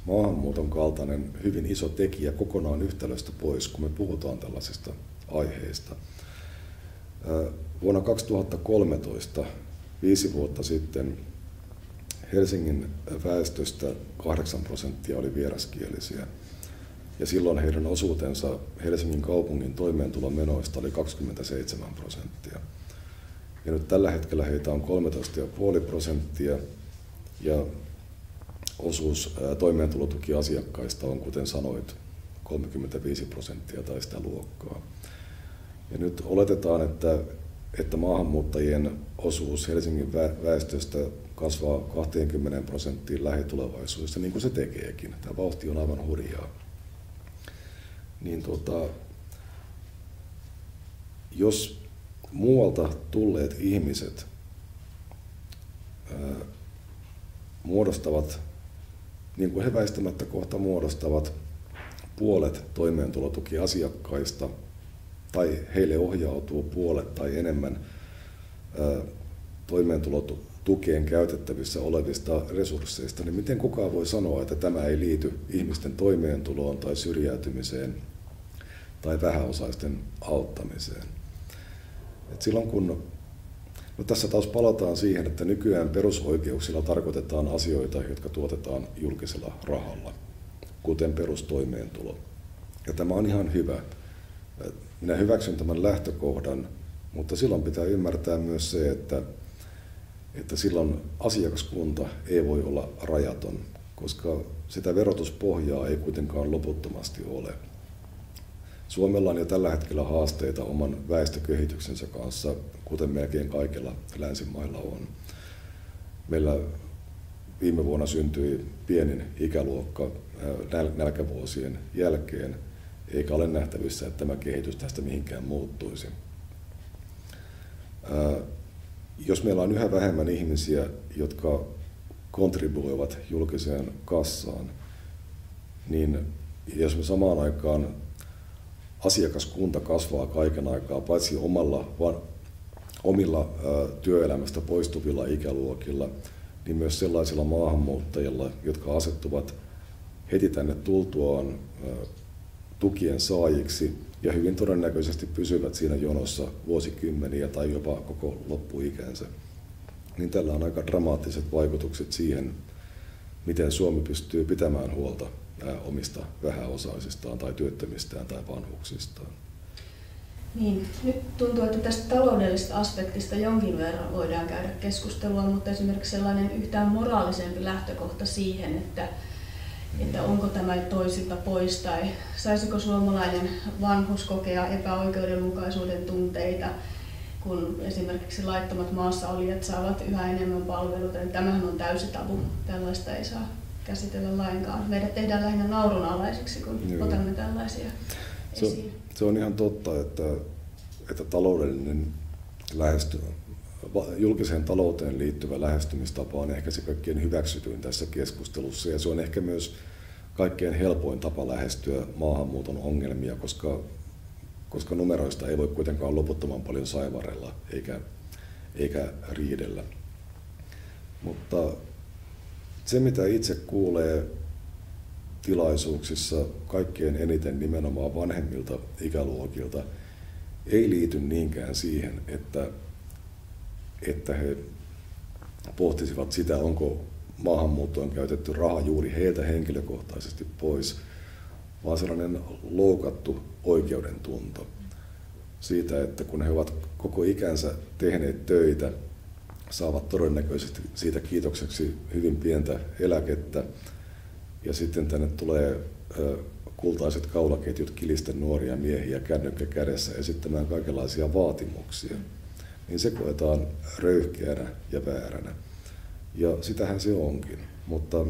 maahanmuuton kaltainen hyvin iso tekijä kokonaan yhtälöstä pois, kun me puhutaan tällaisista aiheista. Vuonna 2013, viisi vuotta sitten, Helsingin väestöstä 8 prosenttia oli vieraskielisiä ja silloin heidän osuutensa Helsingin kaupungin toimeentulomenoista oli 27 prosenttia. Ja nyt tällä hetkellä heitä on 13,5 prosenttia ja osuus toimeentulotukiasiakkaista on, kuten sanoit, 35 prosenttia tai sitä luokkaa. Ja nyt oletetaan, että, että maahanmuuttajien osuus Helsingin väestöstä kasvaa 20 prosenttiin lähitulevaisuudessa, niin kuin se tekeekin. Tämä vauhti on aivan hurjaa. Niin tuota, jos muualta tulleet ihmiset ää, muodostavat, niin kuin he väistämättä kohta muodostavat, puolet toimeentulotukiasiakkaista tai heille ohjautuu puolet tai enemmän toimeentulotukeen käytettävissä olevista resursseista, niin miten kukaan voi sanoa, että tämä ei liity ihmisten toimeentuloon tai syrjäytymiseen tai vähäosaisten auttamiseen. Et silloin kun, no tässä taas palataan siihen, että nykyään perusoikeuksilla tarkoitetaan asioita, jotka tuotetaan julkisella rahalla, kuten perustoimeentulo. Ja tämä on ihan hyvä. Minä hyväksyn tämän lähtökohdan, mutta silloin pitää ymmärtää myös se, että, että silloin asiakaskunta ei voi olla rajaton, koska sitä verotuspohjaa ei kuitenkaan loputtomasti ole. Suomella on jo tällä hetkellä haasteita oman väestökehityksensä kanssa, kuten melkein kaikilla länsimailla on. Meillä viime vuonna syntyi pienin ikäluokka nälkävuosien jälkeen, eikä ole nähtävissä, että tämä kehitys tästä mihinkään muuttuisi. Jos meillä on yhä vähemmän ihmisiä, jotka kontribuoivat julkiseen kassaan, niin jos me samaan aikaan asiakaskunta kasvaa kaiken aikaa, paitsi omalla, vaan omilla työelämästä poistuvilla ikäluokilla, niin myös sellaisilla maahanmuuttajilla, jotka asettuvat heti tänne tultuaan tukien saajiksi ja hyvin todennäköisesti pysyvät siinä jonossa vuosikymmeniä tai jopa koko loppuikänsä. Niin tällä on aika dramaattiset vaikutukset siihen, miten Suomi pystyy pitämään huolta omista vähäosaisistaan tai työttömistään tai vanhuksistaan. Niin, nyt tuntuu, että tästä taloudellisesta aspektista jonkin verran voidaan käydä keskustelua, mutta esimerkiksi sellainen yhtään moraalisempi lähtökohta siihen, että, että onko tämä toisilta pois tai saisiko suomalainen vanhus kokea epäoikeudenmukaisuuden tunteita, kun esimerkiksi laittomat maassa olijat saavat yhä enemmän palveluita, niin tämähän on täysi tabu. Tällaista ei saa käsitellä lainkaan. Meidät tehdään lähinnä naurunalaisiksi, kun Joo. otamme tällaisia se, esiin. Se on ihan totta, että, että taloudellinen lähesty, julkiseen talouteen liittyvä lähestymistapa on ehkä se kaikkein hyväksytyin tässä keskustelussa ja se on ehkä myös kaikkein helpoin tapa lähestyä maahanmuuton ongelmia, koska, koska numeroista ei voi kuitenkaan loputtoman paljon saivarella eikä, eikä riidellä. Mutta se, mitä itse kuulee tilaisuuksissa kaikkein eniten nimenomaan vanhemmilta ikäluokilta, ei liity niinkään siihen, että, että he pohtisivat sitä, onko maahanmuuttoon käytetty raha juuri heiltä henkilökohtaisesti pois, vaan sellainen loukattu oikeudentunto siitä, että kun he ovat koko ikänsä tehneet töitä saavat todennäköisesti siitä kiitokseksi hyvin pientä eläkettä. Ja sitten tänne tulee kultaiset kaulaketjut kilisten nuoria miehiä kännykkä kädessä esittämään kaikenlaisia vaatimuksia. Niin se koetaan röyhkeänä ja vääränä. Ja sitähän se onkin. Mutta,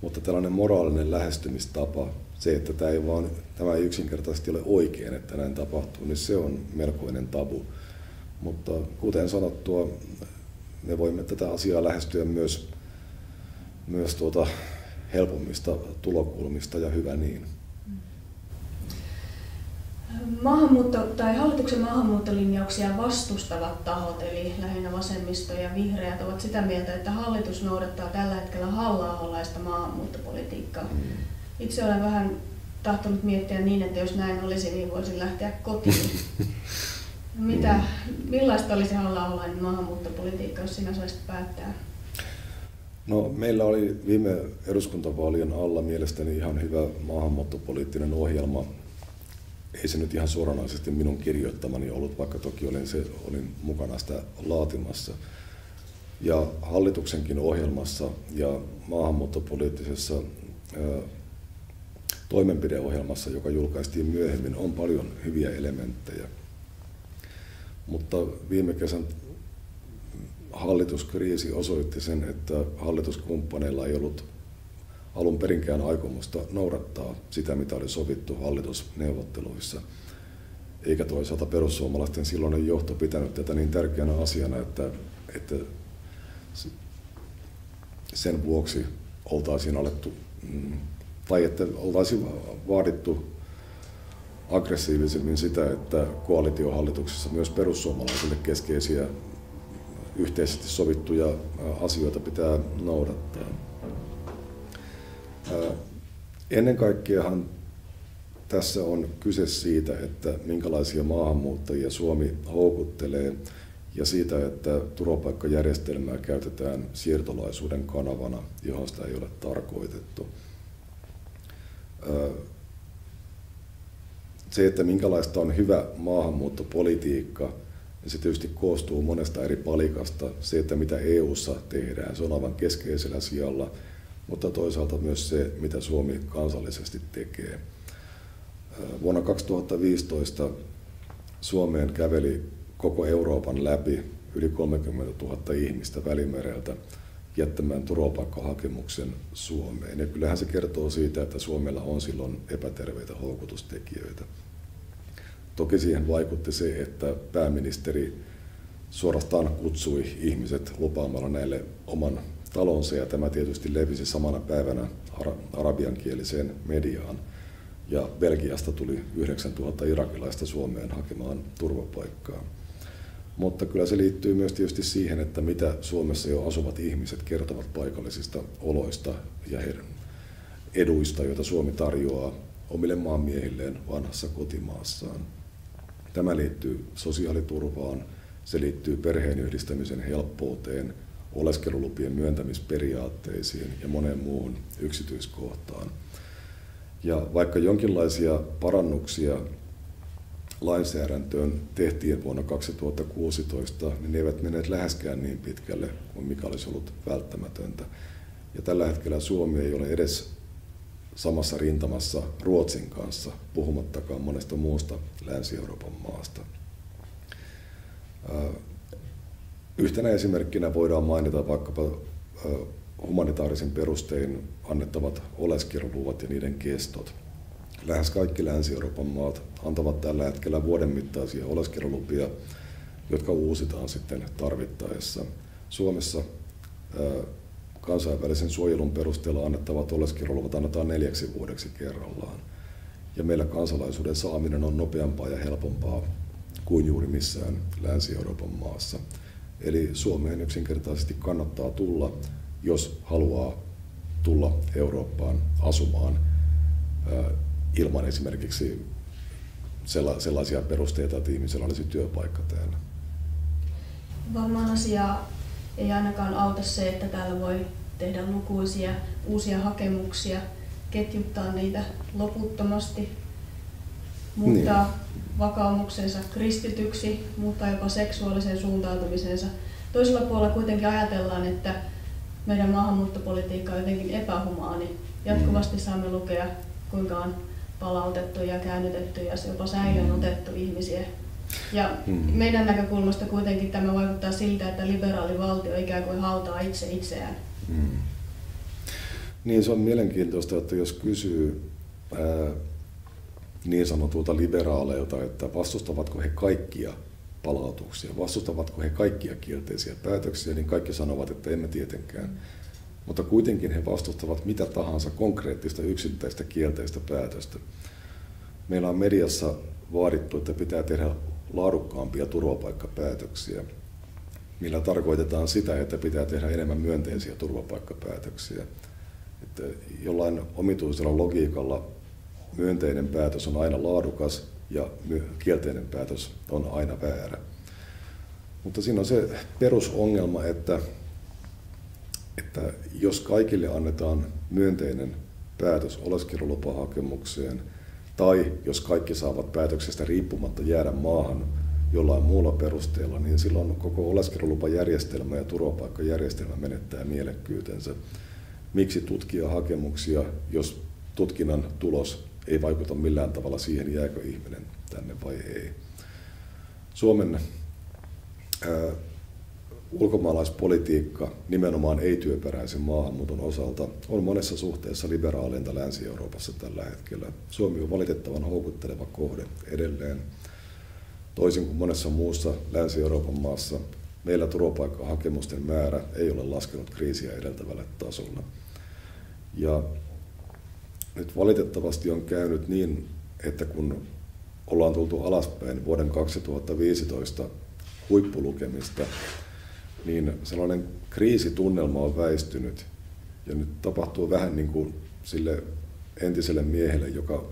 mutta tällainen moraalinen lähestymistapa, se, että tämä ei, vaan, tämä ei yksinkertaisesti ole oikein, että näin tapahtuu, niin se on melkoinen tabu. Mutta kuten sanottua, me voimme tätä asiaa lähestyä myös, myös tuota helpommista tulokulmista ja hyvä niin. Maahanmuutto, tai hallituksen maahanmuuttolinjauksia vastustavat tahot, eli lähinnä vasemmisto ja vihreät, ovat sitä mieltä, että hallitus noudattaa tällä hetkellä halla maahanmuuttopolitiikkaa. Mm. Itse olen vähän tahtonut miettiä niin, että jos näin olisi, niin voisin lähteä kotiin. Mitä, millaista olisi halla maahanmuuttopolitiikka, jos sinä saisit päättää? No, meillä oli viime eduskuntavaalien alla mielestäni ihan hyvä maahanmuuttopoliittinen ohjelma. Ei se nyt ihan suoranaisesti minun kirjoittamani ollut, vaikka toki olin, se, olin mukana sitä laatimassa. Ja hallituksenkin ohjelmassa ja maahanmuuttopoliittisessa ää, toimenpideohjelmassa, joka julkaistiin myöhemmin, on paljon hyviä elementtejä. Mutta viime kesän hallituskriisi osoitti sen, että hallituskumppaneilla ei ollut alun perinkään aikomusta noudattaa sitä, mitä oli sovittu hallitusneuvotteluissa. Eikä toisaalta perussuomalaisten silloinen johto pitänyt tätä niin tärkeänä asiana, että, että sen vuoksi oltaisiin alettu, mm, tai että oltaisiin vaadittu aggressiivisemmin sitä, että koalitiohallituksessa myös perussuomalaisille keskeisiä yhteisesti sovittuja asioita pitää noudattaa. Ennen kaikkeahan tässä on kyse siitä, että minkälaisia maahanmuuttajia Suomi houkuttelee ja siitä, että turvapaikkajärjestelmää käytetään siirtolaisuuden kanavana, johon sitä ei ole tarkoitettu. Se, että minkälaista on hyvä maahanmuuttopolitiikka, se tietysti koostuu monesta eri palikasta. Se, että mitä EU:ssa tehdään, se on aivan keskeisellä sijalla, mutta toisaalta myös se, mitä Suomi kansallisesti tekee. Vuonna 2015 Suomeen käveli koko Euroopan läpi yli 30 000 ihmistä Välimereltä jättämään turvapaikkahakemuksen Suomeen. Ja kyllähän se kertoo siitä, että Suomella on silloin epäterveitä houkutustekijöitä. Toki siihen vaikutti se, että pääministeri suorastaan kutsui ihmiset lupaamalla näille oman talonsa ja tämä tietysti levisi samana päivänä arabiankieliseen mediaan. Ja Belgiasta tuli 9000 irakilaista Suomeen hakemaan turvapaikkaa. Mutta kyllä se liittyy myös tietysti siihen, että mitä Suomessa jo asuvat ihmiset kertovat paikallisista oloista ja heidän eduista, joita Suomi tarjoaa omille maanmiehilleen vanhassa kotimaassaan. Tämä liittyy sosiaaliturvaan, se liittyy perheen yhdistämisen helppouteen, oleskelulupien myöntämisperiaatteisiin ja moneen muuhun yksityiskohtaan. Ja vaikka jonkinlaisia parannuksia lainsäädäntöön tehtiin vuonna 2016, niin ne eivät menneet läheskään niin pitkälle kuin mikä olisi ollut välttämätöntä. Ja tällä hetkellä Suomi ei ole edes samassa rintamassa Ruotsin kanssa, puhumattakaan monesta muusta Länsi-Euroopan maasta. Yhtenä esimerkkinä voidaan mainita vaikkapa humanitaarisen perustein annettavat oleskeluluvat ja niiden kestot. Lähes kaikki Länsi-Euroopan maat antavat tällä hetkellä vuoden mittaisia oleskelulupia, jotka uusitaan sitten tarvittaessa. Suomessa kansainvälisen suojelun perusteella annettavat oleskeluluvat annetaan neljäksi vuodeksi kerrallaan. Ja meillä kansalaisuuden saaminen on nopeampaa ja helpompaa kuin juuri missään Länsi-Euroopan maassa. Eli Suomeen yksinkertaisesti kannattaa tulla, jos haluaa tulla Eurooppaan asumaan ilman esimerkiksi sellaisia perusteita, että ihmisellä olisi työpaikka täällä. Varmaan asiaa ei ainakaan auta se, että täällä voi tehdä lukuisia uusia hakemuksia, ketjuttaa niitä loputtomasti, muuttaa niin. vakaumuksensa kristityksi, muuttaa jopa seksuaalisen suuntautumisensa. Toisella puolella kuitenkin ajatellaan, että meidän maahanmuuttopolitiikka on jotenkin epähumaani. Jatkuvasti mm. saamme lukea, kuinka on palautettu ja käännytetty ja jopa säilöön otettu ihmisiä ja hmm. meidän näkökulmasta kuitenkin tämä vaikuttaa siltä, että liberaali valtio ikään kuin hautaa itse itseään. Hmm. Niin se on mielenkiintoista, että jos kysyy ää, niin sanotulta liberaaleilta, että vastustavatko he kaikkia palautuksia, vastustavatko he kaikkia kielteisiä päätöksiä, niin kaikki sanovat, että emme tietenkään. Mutta kuitenkin he vastustavat mitä tahansa konkreettista yksittäistä kielteistä päätöstä. Meillä on mediassa vaadittu, että pitää tehdä laadukkaampia turvapaikkapäätöksiä, millä tarkoitetaan sitä, että pitää tehdä enemmän myönteisiä turvapaikkapäätöksiä. Että jollain omituisella logiikalla myönteinen päätös on aina laadukas ja kielteinen päätös on aina väärä. Mutta siinä on se perusongelma, että, että jos kaikille annetaan myönteinen päätös oleskelulupahakemukseen, tai jos kaikki saavat päätöksestä riippumatta jäädä maahan jollain muulla perusteella, niin silloin koko oleskelulupajärjestelmä ja turvapaikkajärjestelmä menettää mielekkyytensä. Miksi tutkia hakemuksia, jos tutkinnan tulos ei vaikuta millään tavalla siihen, jääkö ihminen tänne vai ei. Suomen ulkomaalaispolitiikka nimenomaan ei-työperäisen maahanmuuton osalta on monessa suhteessa liberaalinta Länsi-Euroopassa tällä hetkellä. Suomi on valitettavan houkutteleva kohde edelleen. Toisin kuin monessa muussa Länsi-Euroopan maassa, meillä turvapaikkahakemusten määrä ei ole laskenut kriisiä edeltävälle tasolle. Ja nyt valitettavasti on käynyt niin, että kun ollaan tultu alaspäin vuoden 2015 huippulukemista, niin sellainen kriisitunnelma on väistynyt. Ja nyt tapahtuu vähän niin kuin sille entiselle miehelle, joka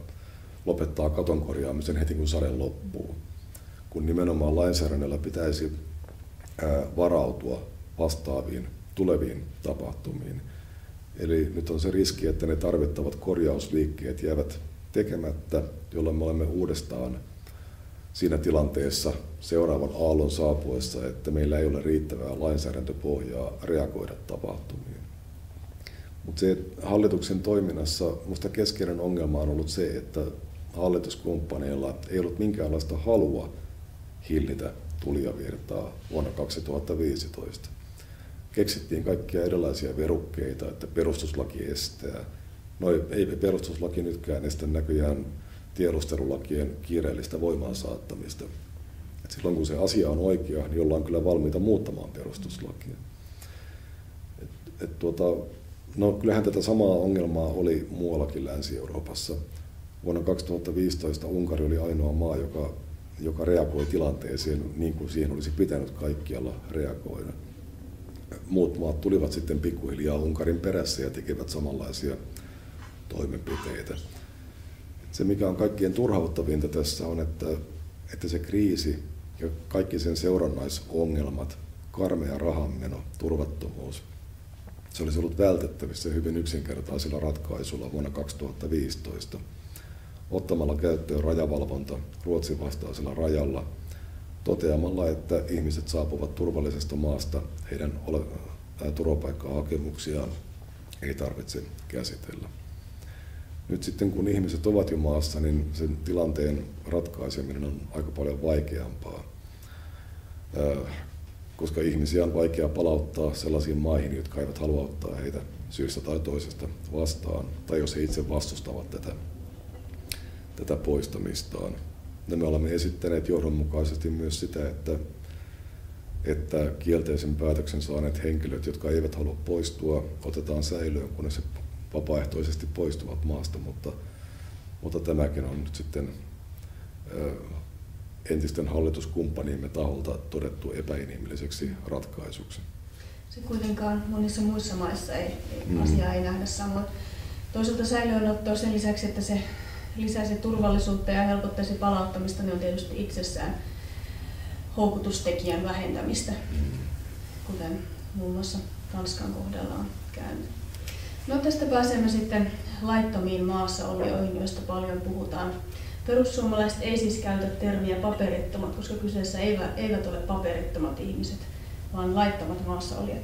lopettaa katon korjaamisen heti kun sade loppuu. Kun nimenomaan lainsäädännöllä pitäisi varautua vastaaviin tuleviin tapahtumiin. Eli nyt on se riski, että ne tarvittavat korjausliikkeet jäävät tekemättä, jolloin me olemme uudestaan siinä tilanteessa seuraavan aallon saapuessa, että meillä ei ole riittävää lainsäädäntöpohjaa reagoida tapahtumiin. Mutta se hallituksen toiminnassa minusta keskeinen ongelma on ollut se, että hallituskumppaneilla ei ollut minkäänlaista halua hillitä tulijavirtaa vuonna 2015. Keksittiin kaikkia erilaisia verukkeita, että perustuslaki estää. No ei perustuslaki nytkään estä näköjään tiedustelulakien kiireellistä voimaan saattamista. Et silloin kun se asia on oikea, niin ollaan kyllä valmiita muuttamaan perustuslakia. Et, et tuota, no kyllähän tätä samaa ongelmaa oli muuallakin Länsi-Euroopassa. Vuonna 2015 Unkari oli ainoa maa, joka, joka reagoi tilanteeseen niin kuin siihen olisi pitänyt kaikkialla reagoida. Muut maat tulivat sitten pikkuhiljaa Unkarin perässä ja tekevät samanlaisia toimenpiteitä. Se, mikä on kaikkien turhauttavinta tässä on, että, että se kriisi ja kaikki sen seurannaisongelmat, karmea rahanmeno, turvattomuus, se olisi ollut vältettävissä hyvin yksinkertaisilla ratkaisuilla vuonna 2015 ottamalla käyttöön rajavalvonta Ruotsin vastaisella rajalla toteamalla, että ihmiset saapuvat turvallisesta maasta, heidän turvapaikkahakemuksiaan ei tarvitse käsitellä. Nyt sitten kun ihmiset ovat jo maassa, niin sen tilanteen ratkaiseminen on aika paljon vaikeampaa, koska ihmisiä on vaikea palauttaa sellaisiin maihin, jotka eivät halua ottaa heitä syystä tai toisesta vastaan, tai jos he itse vastustavat tätä, tätä poistamistaan. Ja me olemme esittäneet johdonmukaisesti myös sitä, että, että kielteisen päätöksen saaneet henkilöt, jotka eivät halua poistua, otetaan säilöön, kunnes he vapaaehtoisesti poistuvat maasta, mutta, mutta tämäkin on nyt sitten entisten hallituskumppaniimme taholta todettu epäinhimilliseksi ratkaisuksi. Se kuitenkaan monissa muissa maissa ei, mm. asiaa ei nähdä samoin. Toisaalta säilöönotto sen lisäksi, että se lisäisi turvallisuutta ja helpottaisi palauttamista, niin on tietysti itsessään houkutustekijän vähentämistä, mm. kuten muun muassa Tanskan kohdalla on käynyt. No tästä pääsemme sitten laittomiin maassaolijoihin, joista paljon puhutaan. Perussuomalaiset ei siis käytä termiä paperittomat, koska kyseessä eivät ole paperittomat ihmiset, vaan laittomat maassaolijat.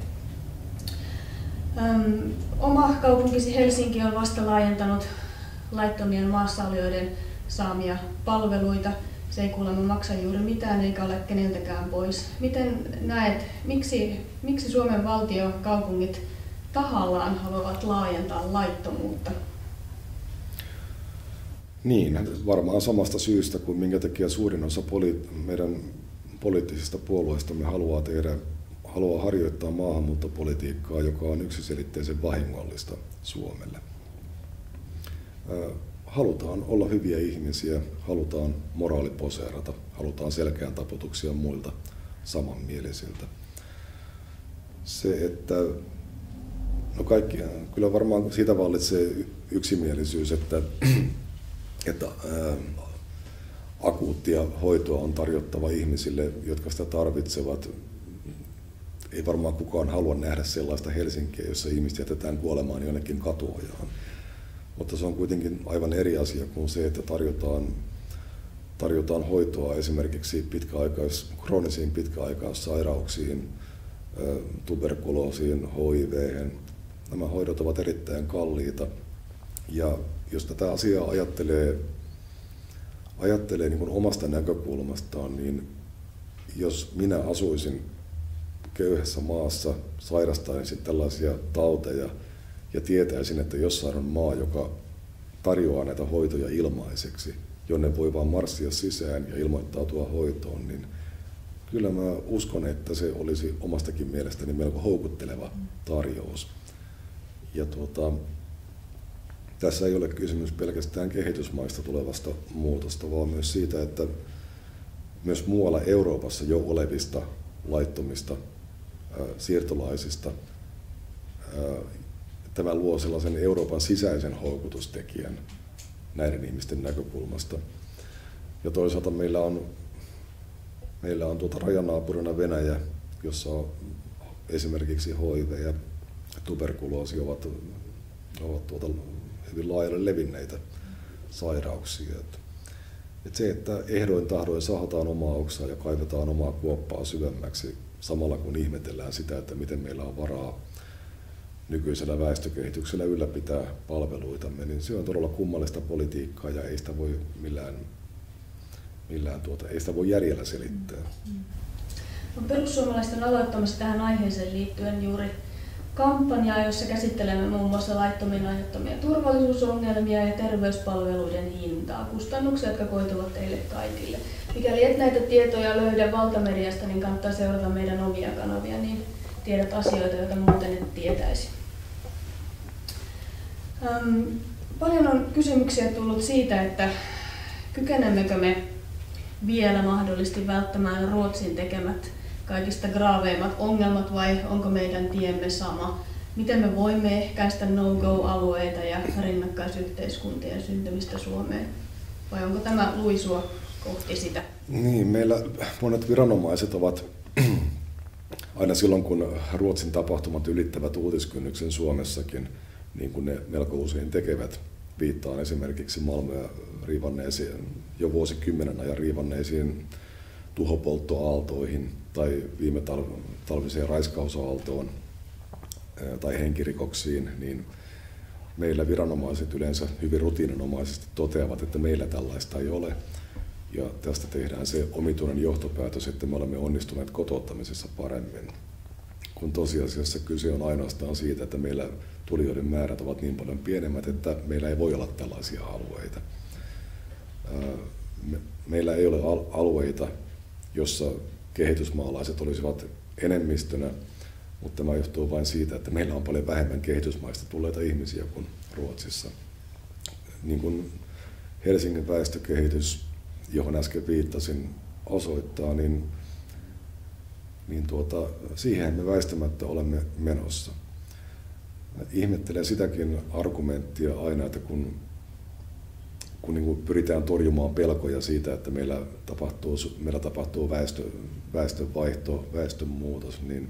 Öm, oma kaupunkisi Helsinki on vasta laajentanut laittomien maassaolijoiden saamia palveluita. Se ei kuulemma maksa juuri mitään eikä ole keneltäkään pois. Miten näet, miksi, miksi Suomen valtio, kaupungit tahallaan haluavat laajentaa laittomuutta? Niin, varmaan samasta syystä kuin minkä takia suurin osa poli- meidän poliittisista puolueistamme haluaa tehdä, haluaa harjoittaa maahanmuuttopolitiikkaa, joka on yksiselitteisen vahingollista Suomelle. Halutaan olla hyviä ihmisiä, halutaan moraaliposeerata, halutaan selkeän taputuksia muilta samanmielisiltä. Se, että No kaikki, kyllä varmaan siitä vallitsee yksimielisyys, että, että ää, akuuttia hoitoa on tarjottava ihmisille, jotka sitä tarvitsevat. Ei varmaan kukaan halua nähdä sellaista Helsinkiä, jossa ihmiset jätetään kuolemaan jonnekin katuojaan. Mutta se on kuitenkin aivan eri asia kuin se, että tarjotaan, tarjotaan hoitoa esimerkiksi pitkäaikais, kroonisiin pitkäaikaissairauksiin, tuberkuloosiin, HIV, Nämä hoidot ovat erittäin kalliita. Ja jos tätä asiaa ajattelee, ajattelee niin omasta näkökulmastaan, niin jos minä asuisin köyhässä maassa, sairastaisin tällaisia tauteja ja tietäisin, että jossain on maa, joka tarjoaa näitä hoitoja ilmaiseksi, jonne voi vaan marssia sisään ja ilmoittautua hoitoon, niin kyllä mä uskon, että se olisi omastakin mielestäni melko houkutteleva tarjous. Ja tuota, tässä ei ole kysymys pelkästään kehitysmaista tulevasta muutosta, vaan myös siitä, että myös muualla Euroopassa jo olevista laittomista siirtolaisista tämä luo sellaisen Euroopan sisäisen houkutustekijän näiden ihmisten näkökulmasta. Ja toisaalta meillä on, meillä on tuota rajanaapurina Venäjä, jossa on esimerkiksi HIV ja tuberkuloosi ovat, ovat tuota hyvin laajalle levinneitä sairauksia. Että, että se, että ehdoin tahdoin sahataan omaa oksaa ja kaivetaan omaa kuoppaa syvemmäksi, samalla kun ihmetellään sitä, että miten meillä on varaa nykyisellä väestökehityksellä ylläpitää palveluitamme, niin se on todella kummallista politiikkaa ja ei sitä voi millään, millään tuota, ei sitä voi järjellä selittää. Mm. No, perussuomalaisten aloittamassa tähän aiheeseen liittyen juuri kampanjaa, jossa käsittelemme muun muassa laittomien aiheuttamia turvallisuusongelmia ja terveyspalveluiden hintaa, kustannuksia, jotka koituvat teille kaikille. Mikäli et näitä tietoja löydä valtamediasta, niin kannattaa seurata meidän omia kanavia, niin tiedät asioita, joita muuten et tietäisi. Ähm, paljon on kysymyksiä tullut siitä, että kykenemmekö me vielä mahdollisesti välttämään Ruotsin tekemät kaikista graaveimmat ongelmat vai onko meidän tiemme sama? Miten me voimme ehkäistä no-go-alueita ja rinnakkaisyhteiskuntien syntymistä Suomeen? Vai onko tämä luisua kohti sitä? Niin, meillä monet viranomaiset ovat aina silloin, kun Ruotsin tapahtumat ylittävät uutiskynnyksen Suomessakin, niin kuin ne melko usein tekevät, viittaan esimerkiksi Malmöä riivanneisiin, jo vuosikymmenen ajan riivanneisiin tuhopolttoaaltoihin tai viime talviseen raiskausaaltoon tai henkirikoksiin, niin meillä viranomaiset yleensä hyvin rutiininomaisesti toteavat, että meillä tällaista ei ole. Ja tästä tehdään se omituinen johtopäätös, että me olemme onnistuneet kotouttamisessa paremmin. Kun tosiasiassa kyse on ainoastaan siitä, että meillä tulijoiden määrät ovat niin paljon pienemmät, että meillä ei voi olla tällaisia alueita. Meillä ei ole alueita, jossa kehitysmaalaiset olisivat enemmistönä, mutta tämä johtuu vain siitä, että meillä on paljon vähemmän kehitysmaista tulleita ihmisiä kuin Ruotsissa. Niin kuin Helsingin väestökehitys, johon äsken viittasin, osoittaa, niin, niin tuota, siihen me väistämättä olemme menossa. Ihmettelen sitäkin argumenttia aina, että kun kun niin kuin pyritään torjumaan pelkoja siitä, että meillä tapahtuu, meillä tapahtuu väestö, väestönvaihto, väestönmuutos, niin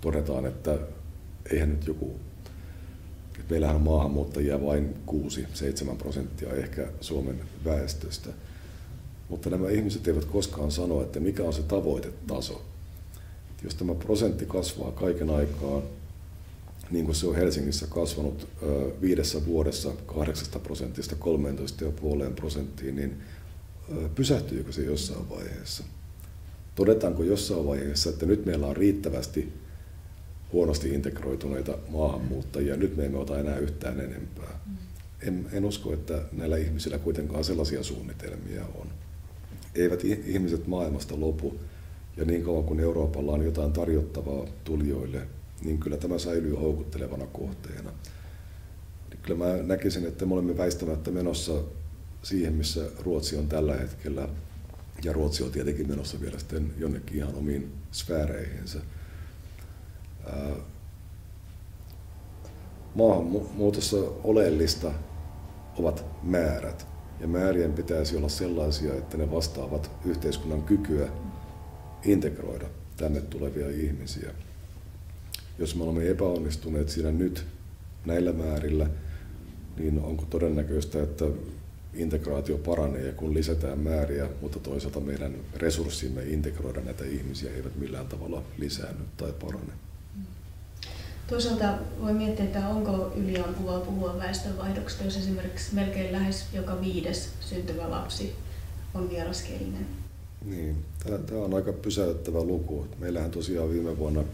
todetaan, että eihän nyt joku, että meillähän on maahanmuuttajia vain 6-7 prosenttia ehkä Suomen väestöstä. Mutta nämä ihmiset eivät koskaan sano, että mikä on se tavoitetaso. Jos tämä prosentti kasvaa kaiken aikaa, niin kuin se on Helsingissä kasvanut viidessä vuodessa 8 prosentista 13,5 prosenttiin, niin pysähtyykö se jossain vaiheessa? Todetaanko jossain vaiheessa, että nyt meillä on riittävästi huonosti integroituneita maahanmuuttajia, nyt me emme ota enää yhtään enempää. En, en usko, että näillä ihmisillä kuitenkaan sellaisia suunnitelmia on. Eivät ihmiset maailmasta lopu, ja niin kauan kuin Euroopalla on jotain tarjottavaa tulijoille, niin kyllä tämä säilyy houkuttelevana kohteena. Niin kyllä mä näkisin, että me olemme väistämättä menossa siihen, missä Ruotsi on tällä hetkellä. Ja Ruotsi on tietenkin menossa vielä sitten jonnekin ihan omiin sfääreihinsä. Maahanmuutossa oleellista ovat määrät. Ja määrien pitäisi olla sellaisia, että ne vastaavat yhteiskunnan kykyä integroida tänne tulevia ihmisiä jos me olemme epäonnistuneet siinä nyt näillä määrillä, niin onko todennäköistä, että integraatio paranee, kun lisätään määriä, mutta toisaalta meidän resurssimme integroida näitä ihmisiä eivät millään tavalla lisäänny tai parane. Toisaalta voi miettiä, että onko yliampuvaa puhua väestönvaihdoksesta, jos esimerkiksi melkein lähes joka viides syntyvä lapsi on vieraskielinen. Niin, tämä on aika pysäyttävä luku. Meillähän tosiaan viime vuonna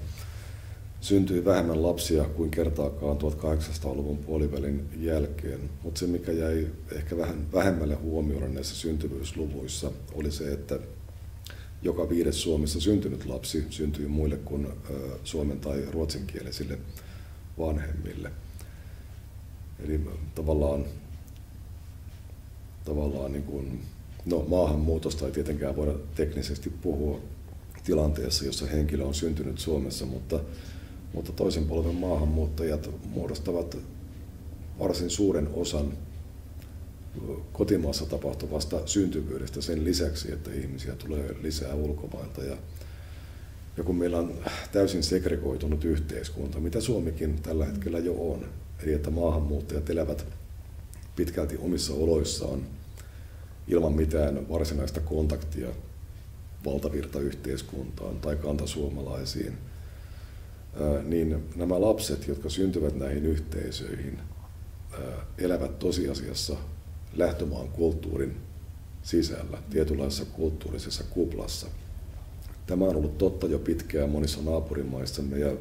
syntyi vähemmän lapsia kuin kertaakaan 1800-luvun puolivälin jälkeen. Mutta se, mikä jäi ehkä vähän vähemmälle huomiolle näissä syntyvyysluvuissa, oli se, että joka viides Suomessa syntynyt lapsi syntyy muille kuin suomen tai ruotsinkielisille vanhemmille. Eli tavallaan, tavallaan niin kuin, no, maahanmuutosta ei tietenkään voida teknisesti puhua tilanteessa, jossa henkilö on syntynyt Suomessa, mutta, mutta toisen polven maahanmuuttajat muodostavat varsin suuren osan kotimaassa tapahtuvasta syntyvyydestä sen lisäksi, että ihmisiä tulee lisää ulkomailta. Ja, kun meillä on täysin segregoitunut yhteiskunta, mitä Suomikin tällä hetkellä jo on, eli että maahanmuuttajat elävät pitkälti omissa oloissaan ilman mitään varsinaista kontaktia valtavirtayhteiskuntaan tai kantasuomalaisiin, niin nämä lapset, jotka syntyvät näihin yhteisöihin, elävät tosiasiassa lähtömaan kulttuurin sisällä, tietynlaisessa kulttuurisessa kuplassa. Tämä on ollut totta jo pitkään monissa naapurimaissamme ja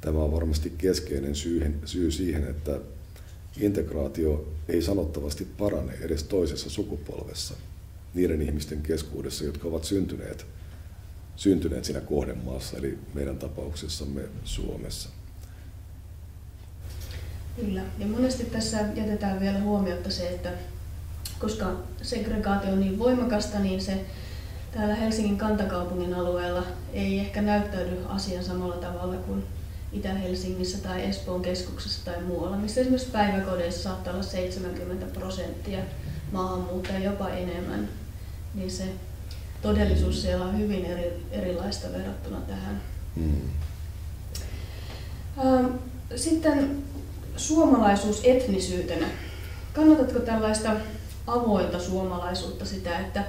tämä on varmasti keskeinen syy, syy siihen, että integraatio ei sanottavasti parane edes toisessa sukupolvessa niiden ihmisten keskuudessa, jotka ovat syntyneet, syntyneet siinä kohdemaassa, eli meidän tapauksessamme Suomessa. Kyllä, ja monesti tässä jätetään vielä huomiota se, että koska segregaatio on niin voimakasta, niin se täällä Helsingin kantakaupungin alueella ei ehkä näyttäydy asian samalla tavalla kuin Itä-Helsingissä tai Espoon keskuksessa tai muualla, missä esimerkiksi päiväkodeissa saattaa olla 70 prosenttia maahanmuuttajia, jopa enemmän, niin se todellisuus siellä on hyvin eri, erilaista verrattuna tähän. Mm. Sitten suomalaisuus etnisyytenä. Kannatatko tällaista avointa suomalaisuutta sitä, että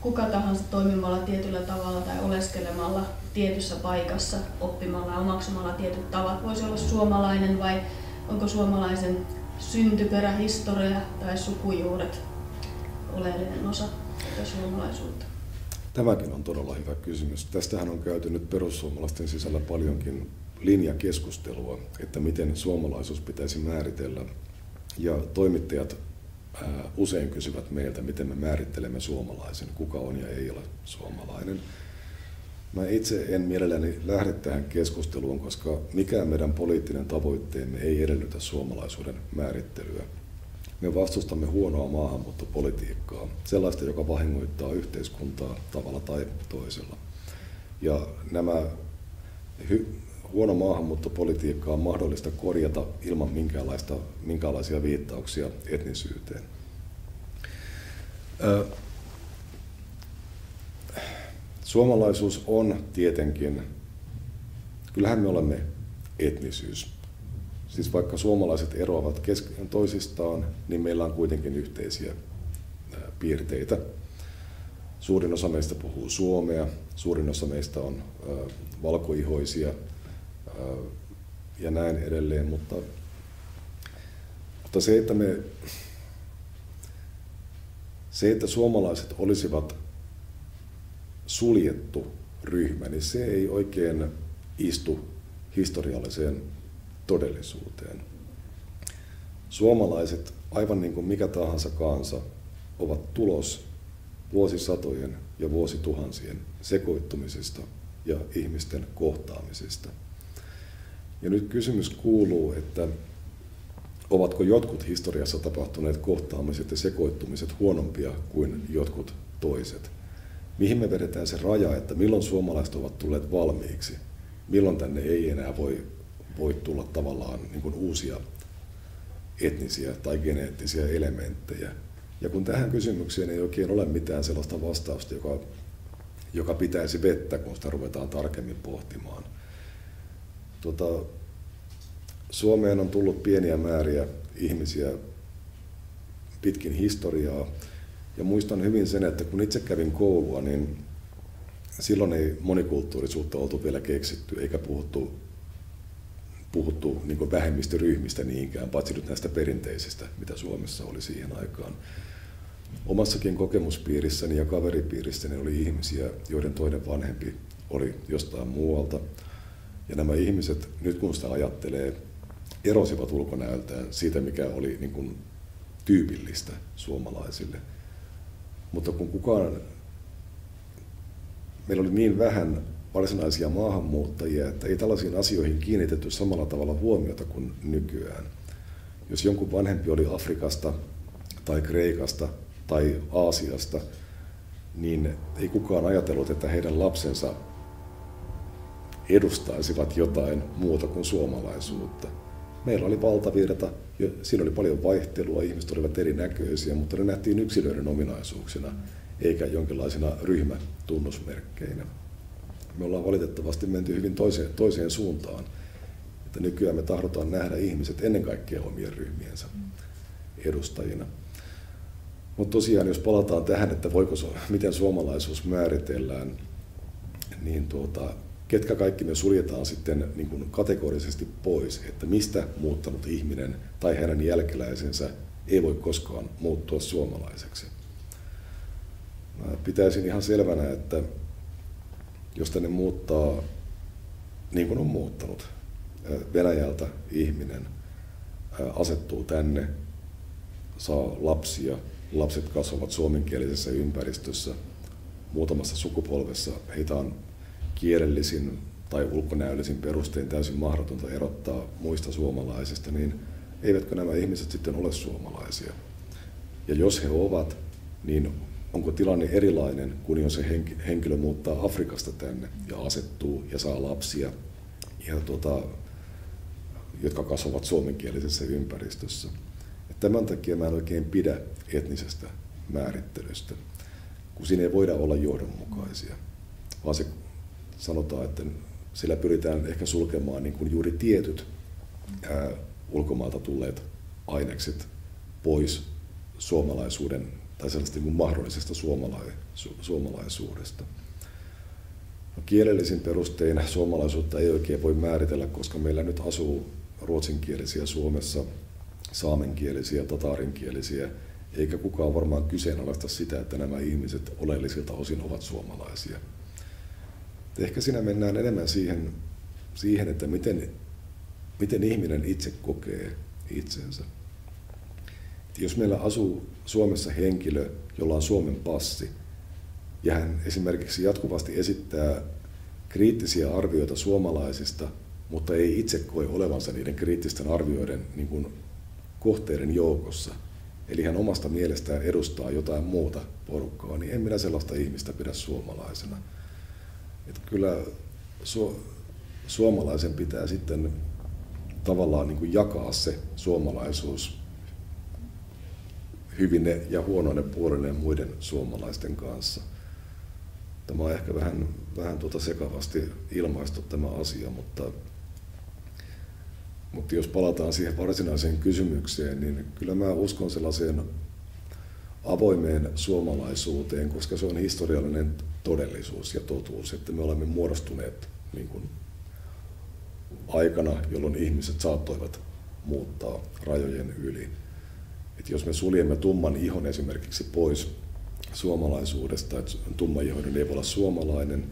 kuka tahansa toimimalla tietyllä tavalla tai oleskelemalla tietyssä paikassa, oppimalla ja omaksumalla tietyt tavat voisi olla suomalainen vai onko suomalaisen syntyperä, historia tai sukujuuret oleellinen osa tätä suomalaisuutta? Tämäkin on todella hyvä kysymys. Tästähän on käyty nyt perussuomalaisten sisällä paljonkin linjakeskustelua, että miten suomalaisuus pitäisi määritellä. Ja toimittajat usein kysyvät meiltä, miten me määrittelemme suomalaisen, kuka on ja ei ole suomalainen. Mä itse en mielelläni lähde tähän keskusteluun, koska mikään meidän poliittinen tavoitteemme ei edellytä suomalaisuuden määrittelyä. Me vastustamme huonoa maahanmuuttopolitiikkaa, sellaista, joka vahingoittaa yhteiskuntaa tavalla tai toisella. Ja nämä huono maahanmuuttopolitiikka on mahdollista korjata ilman minkäänlaista, minkäänlaisia viittauksia etnisyyteen. Suomalaisuus on tietenkin, kyllähän me olemme etnisyys. Siis vaikka suomalaiset eroavat kesken toisistaan, niin meillä on kuitenkin yhteisiä piirteitä. Suurin osa meistä puhuu suomea, suurin osa meistä on valkoihoisia, ja näin edelleen, mutta, mutta se, että me, se, että suomalaiset olisivat suljettu ryhmä, niin se ei oikein istu historialliseen todellisuuteen. Suomalaiset, aivan niin kuin mikä tahansa kansa, ovat tulos vuosisatojen ja vuosituhansien sekoittumisesta ja ihmisten kohtaamisesta – ja nyt kysymys kuuluu, että ovatko jotkut historiassa tapahtuneet kohtaamiset ja sekoittumiset huonompia kuin jotkut toiset? Mihin me vedetään se raja, että milloin suomalaiset ovat tulleet valmiiksi? Milloin tänne ei enää voi, voi tulla tavallaan niin kuin uusia etnisiä tai geneettisiä elementtejä? Ja kun tähän kysymykseen ei oikein ole mitään sellaista vastausta, joka, joka pitäisi vettä, kun sitä ruvetaan tarkemmin pohtimaan, Tuota, Suomeen on tullut pieniä määriä ihmisiä pitkin historiaa. Ja muistan hyvin sen, että kun itse kävin koulua, niin silloin ei monikulttuurisuutta oltu vielä keksitty, eikä puhuttu, puhuttu niin vähemmistöryhmistä niinkään, paitsi nyt näistä perinteisistä, mitä Suomessa oli siihen aikaan. omassakin kokemuspiirissäni ja kaveripiirissäni oli ihmisiä, joiden toinen vanhempi oli jostain muualta. Ja nämä ihmiset, nyt kun sitä ajattelee, erosivat ulkonäöltään siitä, mikä oli niin kuin tyypillistä suomalaisille. Mutta kun kukaan, meillä oli niin vähän varsinaisia maahanmuuttajia, että ei tällaisiin asioihin kiinnitetty samalla tavalla huomiota kuin nykyään. Jos jonkun vanhempi oli Afrikasta tai Kreikasta tai Aasiasta, niin ei kukaan ajatellut, että heidän lapsensa edustaisivat jotain muuta kuin suomalaisuutta. Meillä oli valtavirta, siinä oli paljon vaihtelua, ihmiset olivat erinäköisiä, mutta ne nähtiin yksilöiden ominaisuuksina eikä jonkinlaisina ryhmätunnusmerkkeinä. Me ollaan valitettavasti menty hyvin toiseen, toiseen suuntaan, että nykyään me tahdotaan nähdä ihmiset ennen kaikkea omien ryhmiensä edustajina. Mutta tosiaan, jos palataan tähän, että voiko, miten suomalaisuus määritellään, niin tuota, ketkä kaikki me suljetaan sitten niin kuin kategorisesti pois, että mistä muuttanut ihminen tai hänen jälkeläisensä ei voi koskaan muuttua suomalaiseksi. Mä pitäisin ihan selvänä, että jos tänne muuttaa, niin kuin on muuttanut, Venäjältä ihminen asettuu tänne, saa lapsia, lapset kasvavat suomenkielisessä ympäristössä, muutamassa sukupolvessa heitä on kielellisin tai ulkonäöllisin perustein täysin mahdotonta erottaa muista suomalaisista, niin eivätkö nämä ihmiset sitten ole suomalaisia? Ja jos he ovat, niin onko tilanne erilainen kuin jos se henkilö muuttaa Afrikasta tänne ja asettuu ja saa lapsia, ja tuota, jotka kasvavat suomenkielisessä ympäristössä. Et tämän takia mä en oikein pidä etnisestä määrittelystä, kun siinä ei voida olla johdonmukaisia, vaan se sanotaan, että sillä pyritään ehkä sulkemaan niin kuin juuri tietyt ää, ulkomailta tulleet ainekset pois suomalaisuuden tai sellaista niin kuin mahdollisesta suomalaisu- suomalaisuudesta. No, kielellisin perustein suomalaisuutta ei oikein voi määritellä, koska meillä nyt asuu ruotsinkielisiä Suomessa, saamenkielisiä, tatarinkielisiä, eikä kukaan varmaan kyseenalaista sitä, että nämä ihmiset oleellisilta osin ovat suomalaisia. Ehkä siinä mennään enemmän siihen, siihen että miten, miten ihminen itse kokee itsensä. Jos meillä asuu Suomessa henkilö, jolla on Suomen passi, ja hän esimerkiksi jatkuvasti esittää kriittisiä arvioita suomalaisista, mutta ei itse koe olevansa niiden kriittisten arvioiden niin kuin kohteiden joukossa, eli hän omasta mielestään edustaa jotain muuta porukkaa, niin en minä sellaista ihmistä pidä suomalaisena. Että kyllä su, suomalaisen pitää sitten tavallaan niin kuin jakaa se suomalaisuus hyvine ja huonoine puolineen muiden suomalaisten kanssa. Tämä on ehkä vähän, vähän tuota sekavasti ilmaistu tämä asia, mutta, mutta jos palataan siihen varsinaiseen kysymykseen, niin kyllä mä uskon sellaiseen avoimeen suomalaisuuteen, koska se on historiallinen todellisuus ja totuus, että me olemme muodostuneet niin kuin aikana, jolloin ihmiset saattoivat muuttaa rajojen yli. Et jos me suljemme tumman ihon esimerkiksi pois suomalaisuudesta, että ihoinen ei voi olla suomalainen,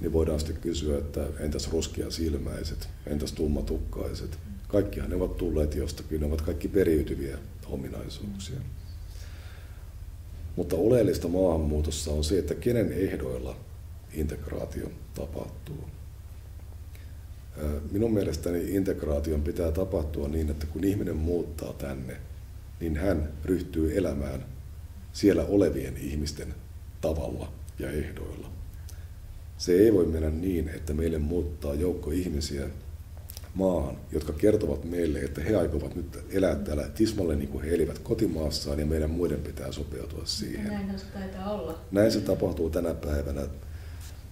niin voidaan sitten kysyä, että entäs silmäiset, entäs tummatukkaiset. Kaikkihan ne ovat tulleet jostakin, ne ovat kaikki periytyviä ominaisuuksia. Mutta oleellista maahanmuutossa on se, että kenen ehdoilla integraatio tapahtuu. Minun mielestäni integraation pitää tapahtua niin, että kun ihminen muuttaa tänne, niin hän ryhtyy elämään siellä olevien ihmisten tavalla ja ehdoilla. Se ei voi mennä niin, että meille muuttaa joukko ihmisiä maahan, jotka kertovat meille, että he aikovat nyt elää täällä tismalle niin kuin he elivät kotimaassaan ja meidän muiden pitää sopeutua siihen. Näin se taitaa olla. Näin se tapahtuu tänä päivänä.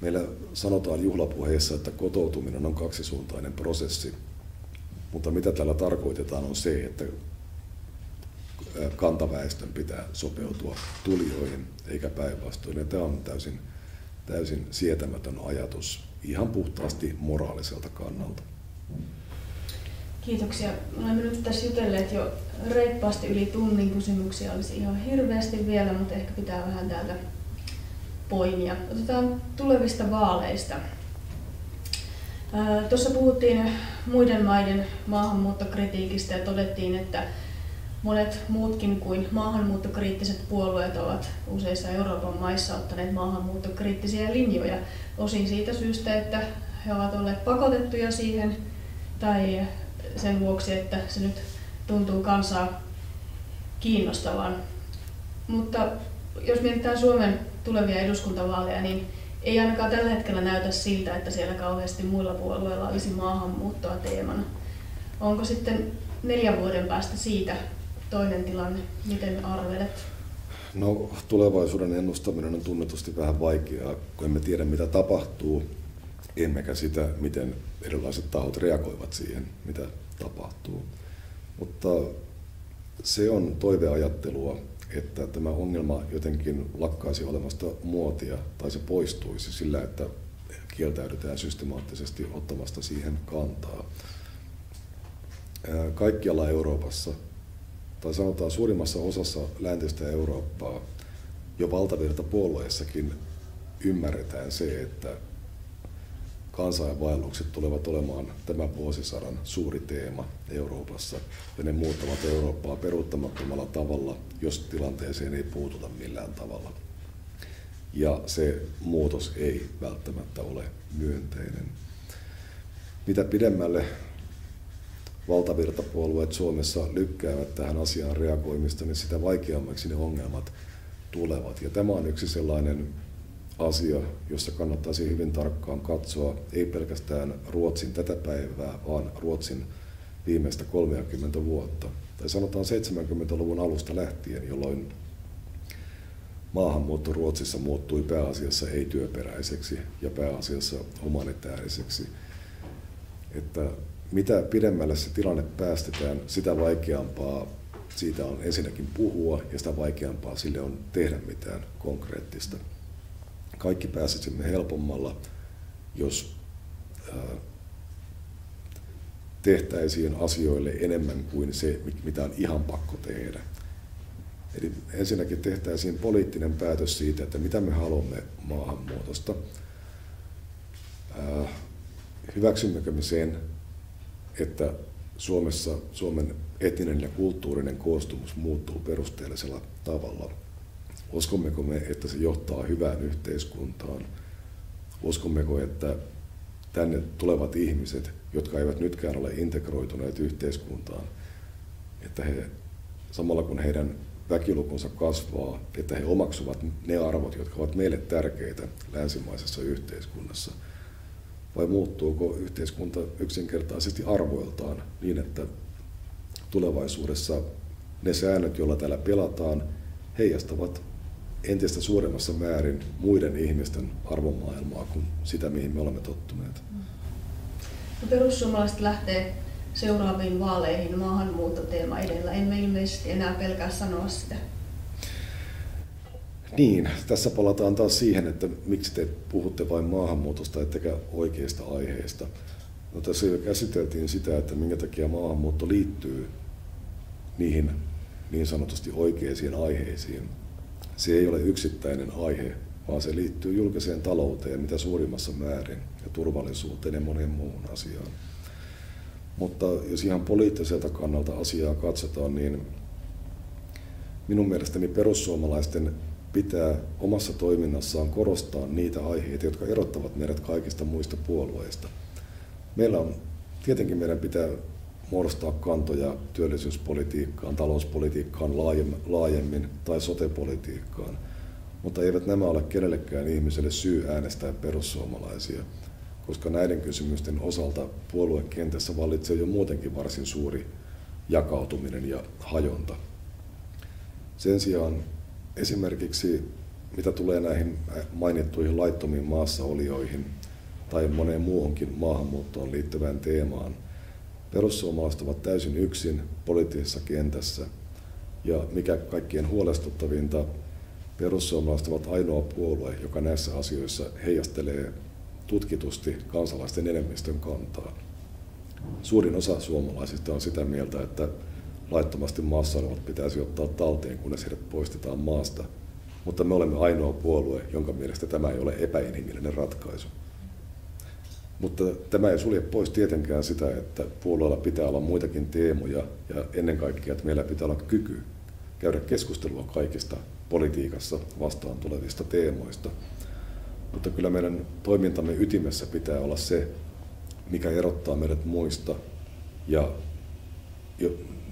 Meillä sanotaan juhlapuheissa, että kotoutuminen on kaksisuuntainen prosessi, mutta mitä tällä tarkoitetaan on se, että kantaväestön pitää sopeutua tulijoihin eikä päinvastoin. Ja tämä on täysin, täysin sietämätön ajatus ihan puhtaasti moraaliselta kannalta. Kiitoksia. Olemme nyt tässä jutelleet jo reippaasti yli tunnin kysymyksiä. Olisi ihan hirveästi vielä, mutta ehkä pitää vähän täältä poimia. Otetaan tulevista vaaleista. Tuossa puhuttiin muiden maiden maahanmuuttokritiikistä ja todettiin, että monet muutkin kuin maahanmuuttokriittiset puolueet ovat useissa Euroopan maissa ottaneet maahanmuuttokriittisiä linjoja. Osin siitä syystä, että he ovat olleet pakotettuja siihen tai sen vuoksi, että se nyt tuntuu kansaa kiinnostavan. Mutta jos mietitään Suomen tulevia eduskuntavaaleja, niin ei ainakaan tällä hetkellä näytä siltä, että siellä kauheasti muilla puolueilla olisi maahanmuuttoa teemana. Onko sitten neljän vuoden päästä siitä toinen tilanne? Miten arvelet? No, tulevaisuuden ennustaminen on tunnetusti vähän vaikeaa, kun emme tiedä mitä tapahtuu, emmekä sitä, miten erilaiset tahot reagoivat siihen, mitä tapahtuu. Mutta se on toiveajattelua, että tämä ongelma jotenkin lakkaisi olemasta muotia tai se poistuisi sillä, että kieltäydytään systemaattisesti ottamasta siihen kantaa. Kaikkialla Euroopassa, tai sanotaan suurimmassa osassa läntistä Eurooppaa, jo valtavirta puolueissakin ymmärretään se, että kansainvaellukset tulevat olemaan tämän vuosisadan suuri teema Euroopassa ja ne muuttavat Eurooppaa peruuttamattomalla tavalla, jos tilanteeseen ei puututa millään tavalla. Ja se muutos ei välttämättä ole myönteinen. Mitä pidemmälle valtavirtapuolueet Suomessa lykkäävät tähän asiaan reagoimista, niin sitä vaikeammaksi ne ongelmat tulevat. Ja tämä on yksi sellainen asia, jossa kannattaisi hyvin tarkkaan katsoa, ei pelkästään Ruotsin tätä päivää, vaan Ruotsin viimeistä 30 vuotta. Tai sanotaan 70-luvun alusta lähtien, jolloin maahanmuutto Ruotsissa muuttui pääasiassa ei-työperäiseksi ja pääasiassa humanitaariseksi. Että mitä pidemmälle se tilanne päästetään, sitä vaikeampaa siitä on ensinnäkin puhua ja sitä vaikeampaa sille on tehdä mitään konkreettista kaikki pääsisimme helpommalla, jos tehtäisiin asioille enemmän kuin se, mitä on ihan pakko tehdä. Eli ensinnäkin tehtäisiin poliittinen päätös siitä, että mitä me haluamme maahanmuutosta. Hyväksymmekö me sen, että Suomessa Suomen etninen ja kulttuurinen koostumus muuttuu perusteellisella tavalla – Uskommeko me, että se johtaa hyvään yhteiskuntaan? Uskommeko, että tänne tulevat ihmiset, jotka eivät nytkään ole integroituneet yhteiskuntaan, että he, samalla kun heidän väkilukunsa kasvaa, että he omaksuvat ne arvot, jotka ovat meille tärkeitä länsimaisessa yhteiskunnassa? Vai muuttuuko yhteiskunta yksinkertaisesti arvoiltaan niin, että tulevaisuudessa ne säännöt, joilla täällä pelataan, heijastavat entistä suuremmassa määrin muiden ihmisten arvomaailmaa kuin sitä, mihin me olemme tottuneet. No perussuomalaiset lähtee seuraaviin vaaleihin maahanmuuttoteema edellä. Emme ilmeisesti enää pelkää sanoa sitä. Niin, tässä palataan taas siihen, että miksi te puhutte vain maahanmuutosta ettekä oikeista aiheista. No, tässä jo käsiteltiin sitä, että minkä takia maahanmuutto liittyy niihin niin sanotusti oikeisiin aiheisiin, se ei ole yksittäinen aihe, vaan se liittyy julkiseen talouteen mitä suurimmassa määrin ja turvallisuuteen ja moneen muuhun asiaan. Mutta jos ihan poliittiselta kannalta asiaa katsotaan, niin minun mielestäni perussuomalaisten pitää omassa toiminnassaan korostaa niitä aiheita, jotka erottavat meidät kaikista muista puolueista. Meillä on, tietenkin meidän pitää muodostaa kantoja työllisyyspolitiikkaan, talouspolitiikkaan laajemmin tai sotepolitiikkaan. Mutta eivät nämä ole kenellekään ihmiselle syy äänestää perussuomalaisia, koska näiden kysymysten osalta puoluekentässä vallitsee jo muutenkin varsin suuri jakautuminen ja hajonta. Sen sijaan esimerkiksi mitä tulee näihin mainittuihin laittomiin maassaolijoihin tai moneen muuhunkin maahanmuuttoon liittyvään teemaan – Perussuomalaiset ovat täysin yksin poliittisessa kentässä. Ja mikä kaikkien huolestuttavinta, perussuomalaiset ovat ainoa puolue, joka näissä asioissa heijastelee tutkitusti kansalaisten enemmistön kantaa. suurin osa suomalaisista on sitä mieltä, että laittomasti maassa olevat pitäisi ottaa talteen, kunnes heidät poistetaan maasta. Mutta me olemme ainoa puolue, jonka mielestä tämä ei ole epäinhimillinen ratkaisu. Mutta tämä ei sulje pois tietenkään sitä, että puolueella pitää olla muitakin teemoja ja ennen kaikkea, että meillä pitää olla kyky käydä keskustelua kaikista politiikassa vastaan tulevista teemoista. Mutta kyllä meidän toimintamme ytimessä pitää olla se, mikä erottaa meidät muista ja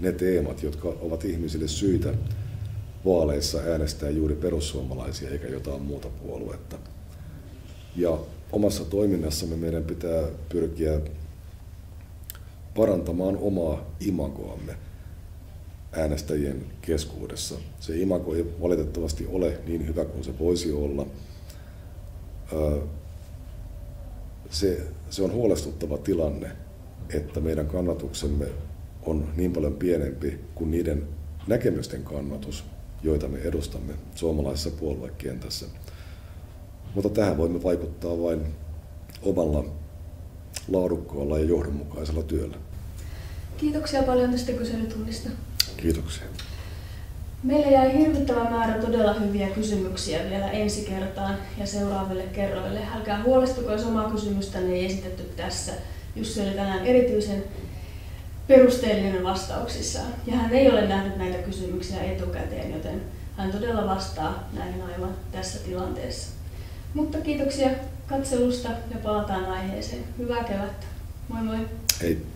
ne teemat, jotka ovat ihmisille syitä vaaleissa äänestää juuri perussuomalaisia eikä jotain muuta puoluetta. Ja omassa toiminnassamme meidän pitää pyrkiä parantamaan omaa imagoamme äänestäjien keskuudessa. Se imago ei valitettavasti ole niin hyvä kuin se voisi olla. Se, se on huolestuttava tilanne, että meidän kannatuksemme on niin paljon pienempi kuin niiden näkemysten kannatus, joita me edustamme suomalaisessa puoluekentässä. Mutta tähän voimme vaikuttaa vain omalla laadukkaalla ja johdonmukaisella työllä. Kiitoksia paljon tästä kyselytunnista. Kiitoksia. Meillä jäi hirvittävä määrä todella hyviä kysymyksiä vielä ensi kertaan ja seuraaville kerroille. Älkää huolestuko, jos omaa kysymystä ei esitetty tässä. Jussi oli tänään erityisen perusteellinen vastauksissaan. Ja hän ei ole nähnyt näitä kysymyksiä etukäteen, joten hän todella vastaa näihin aivan tässä tilanteessa. Mutta kiitoksia katselusta ja palataan aiheeseen. Hyvää kevättä. Moi moi. Hei.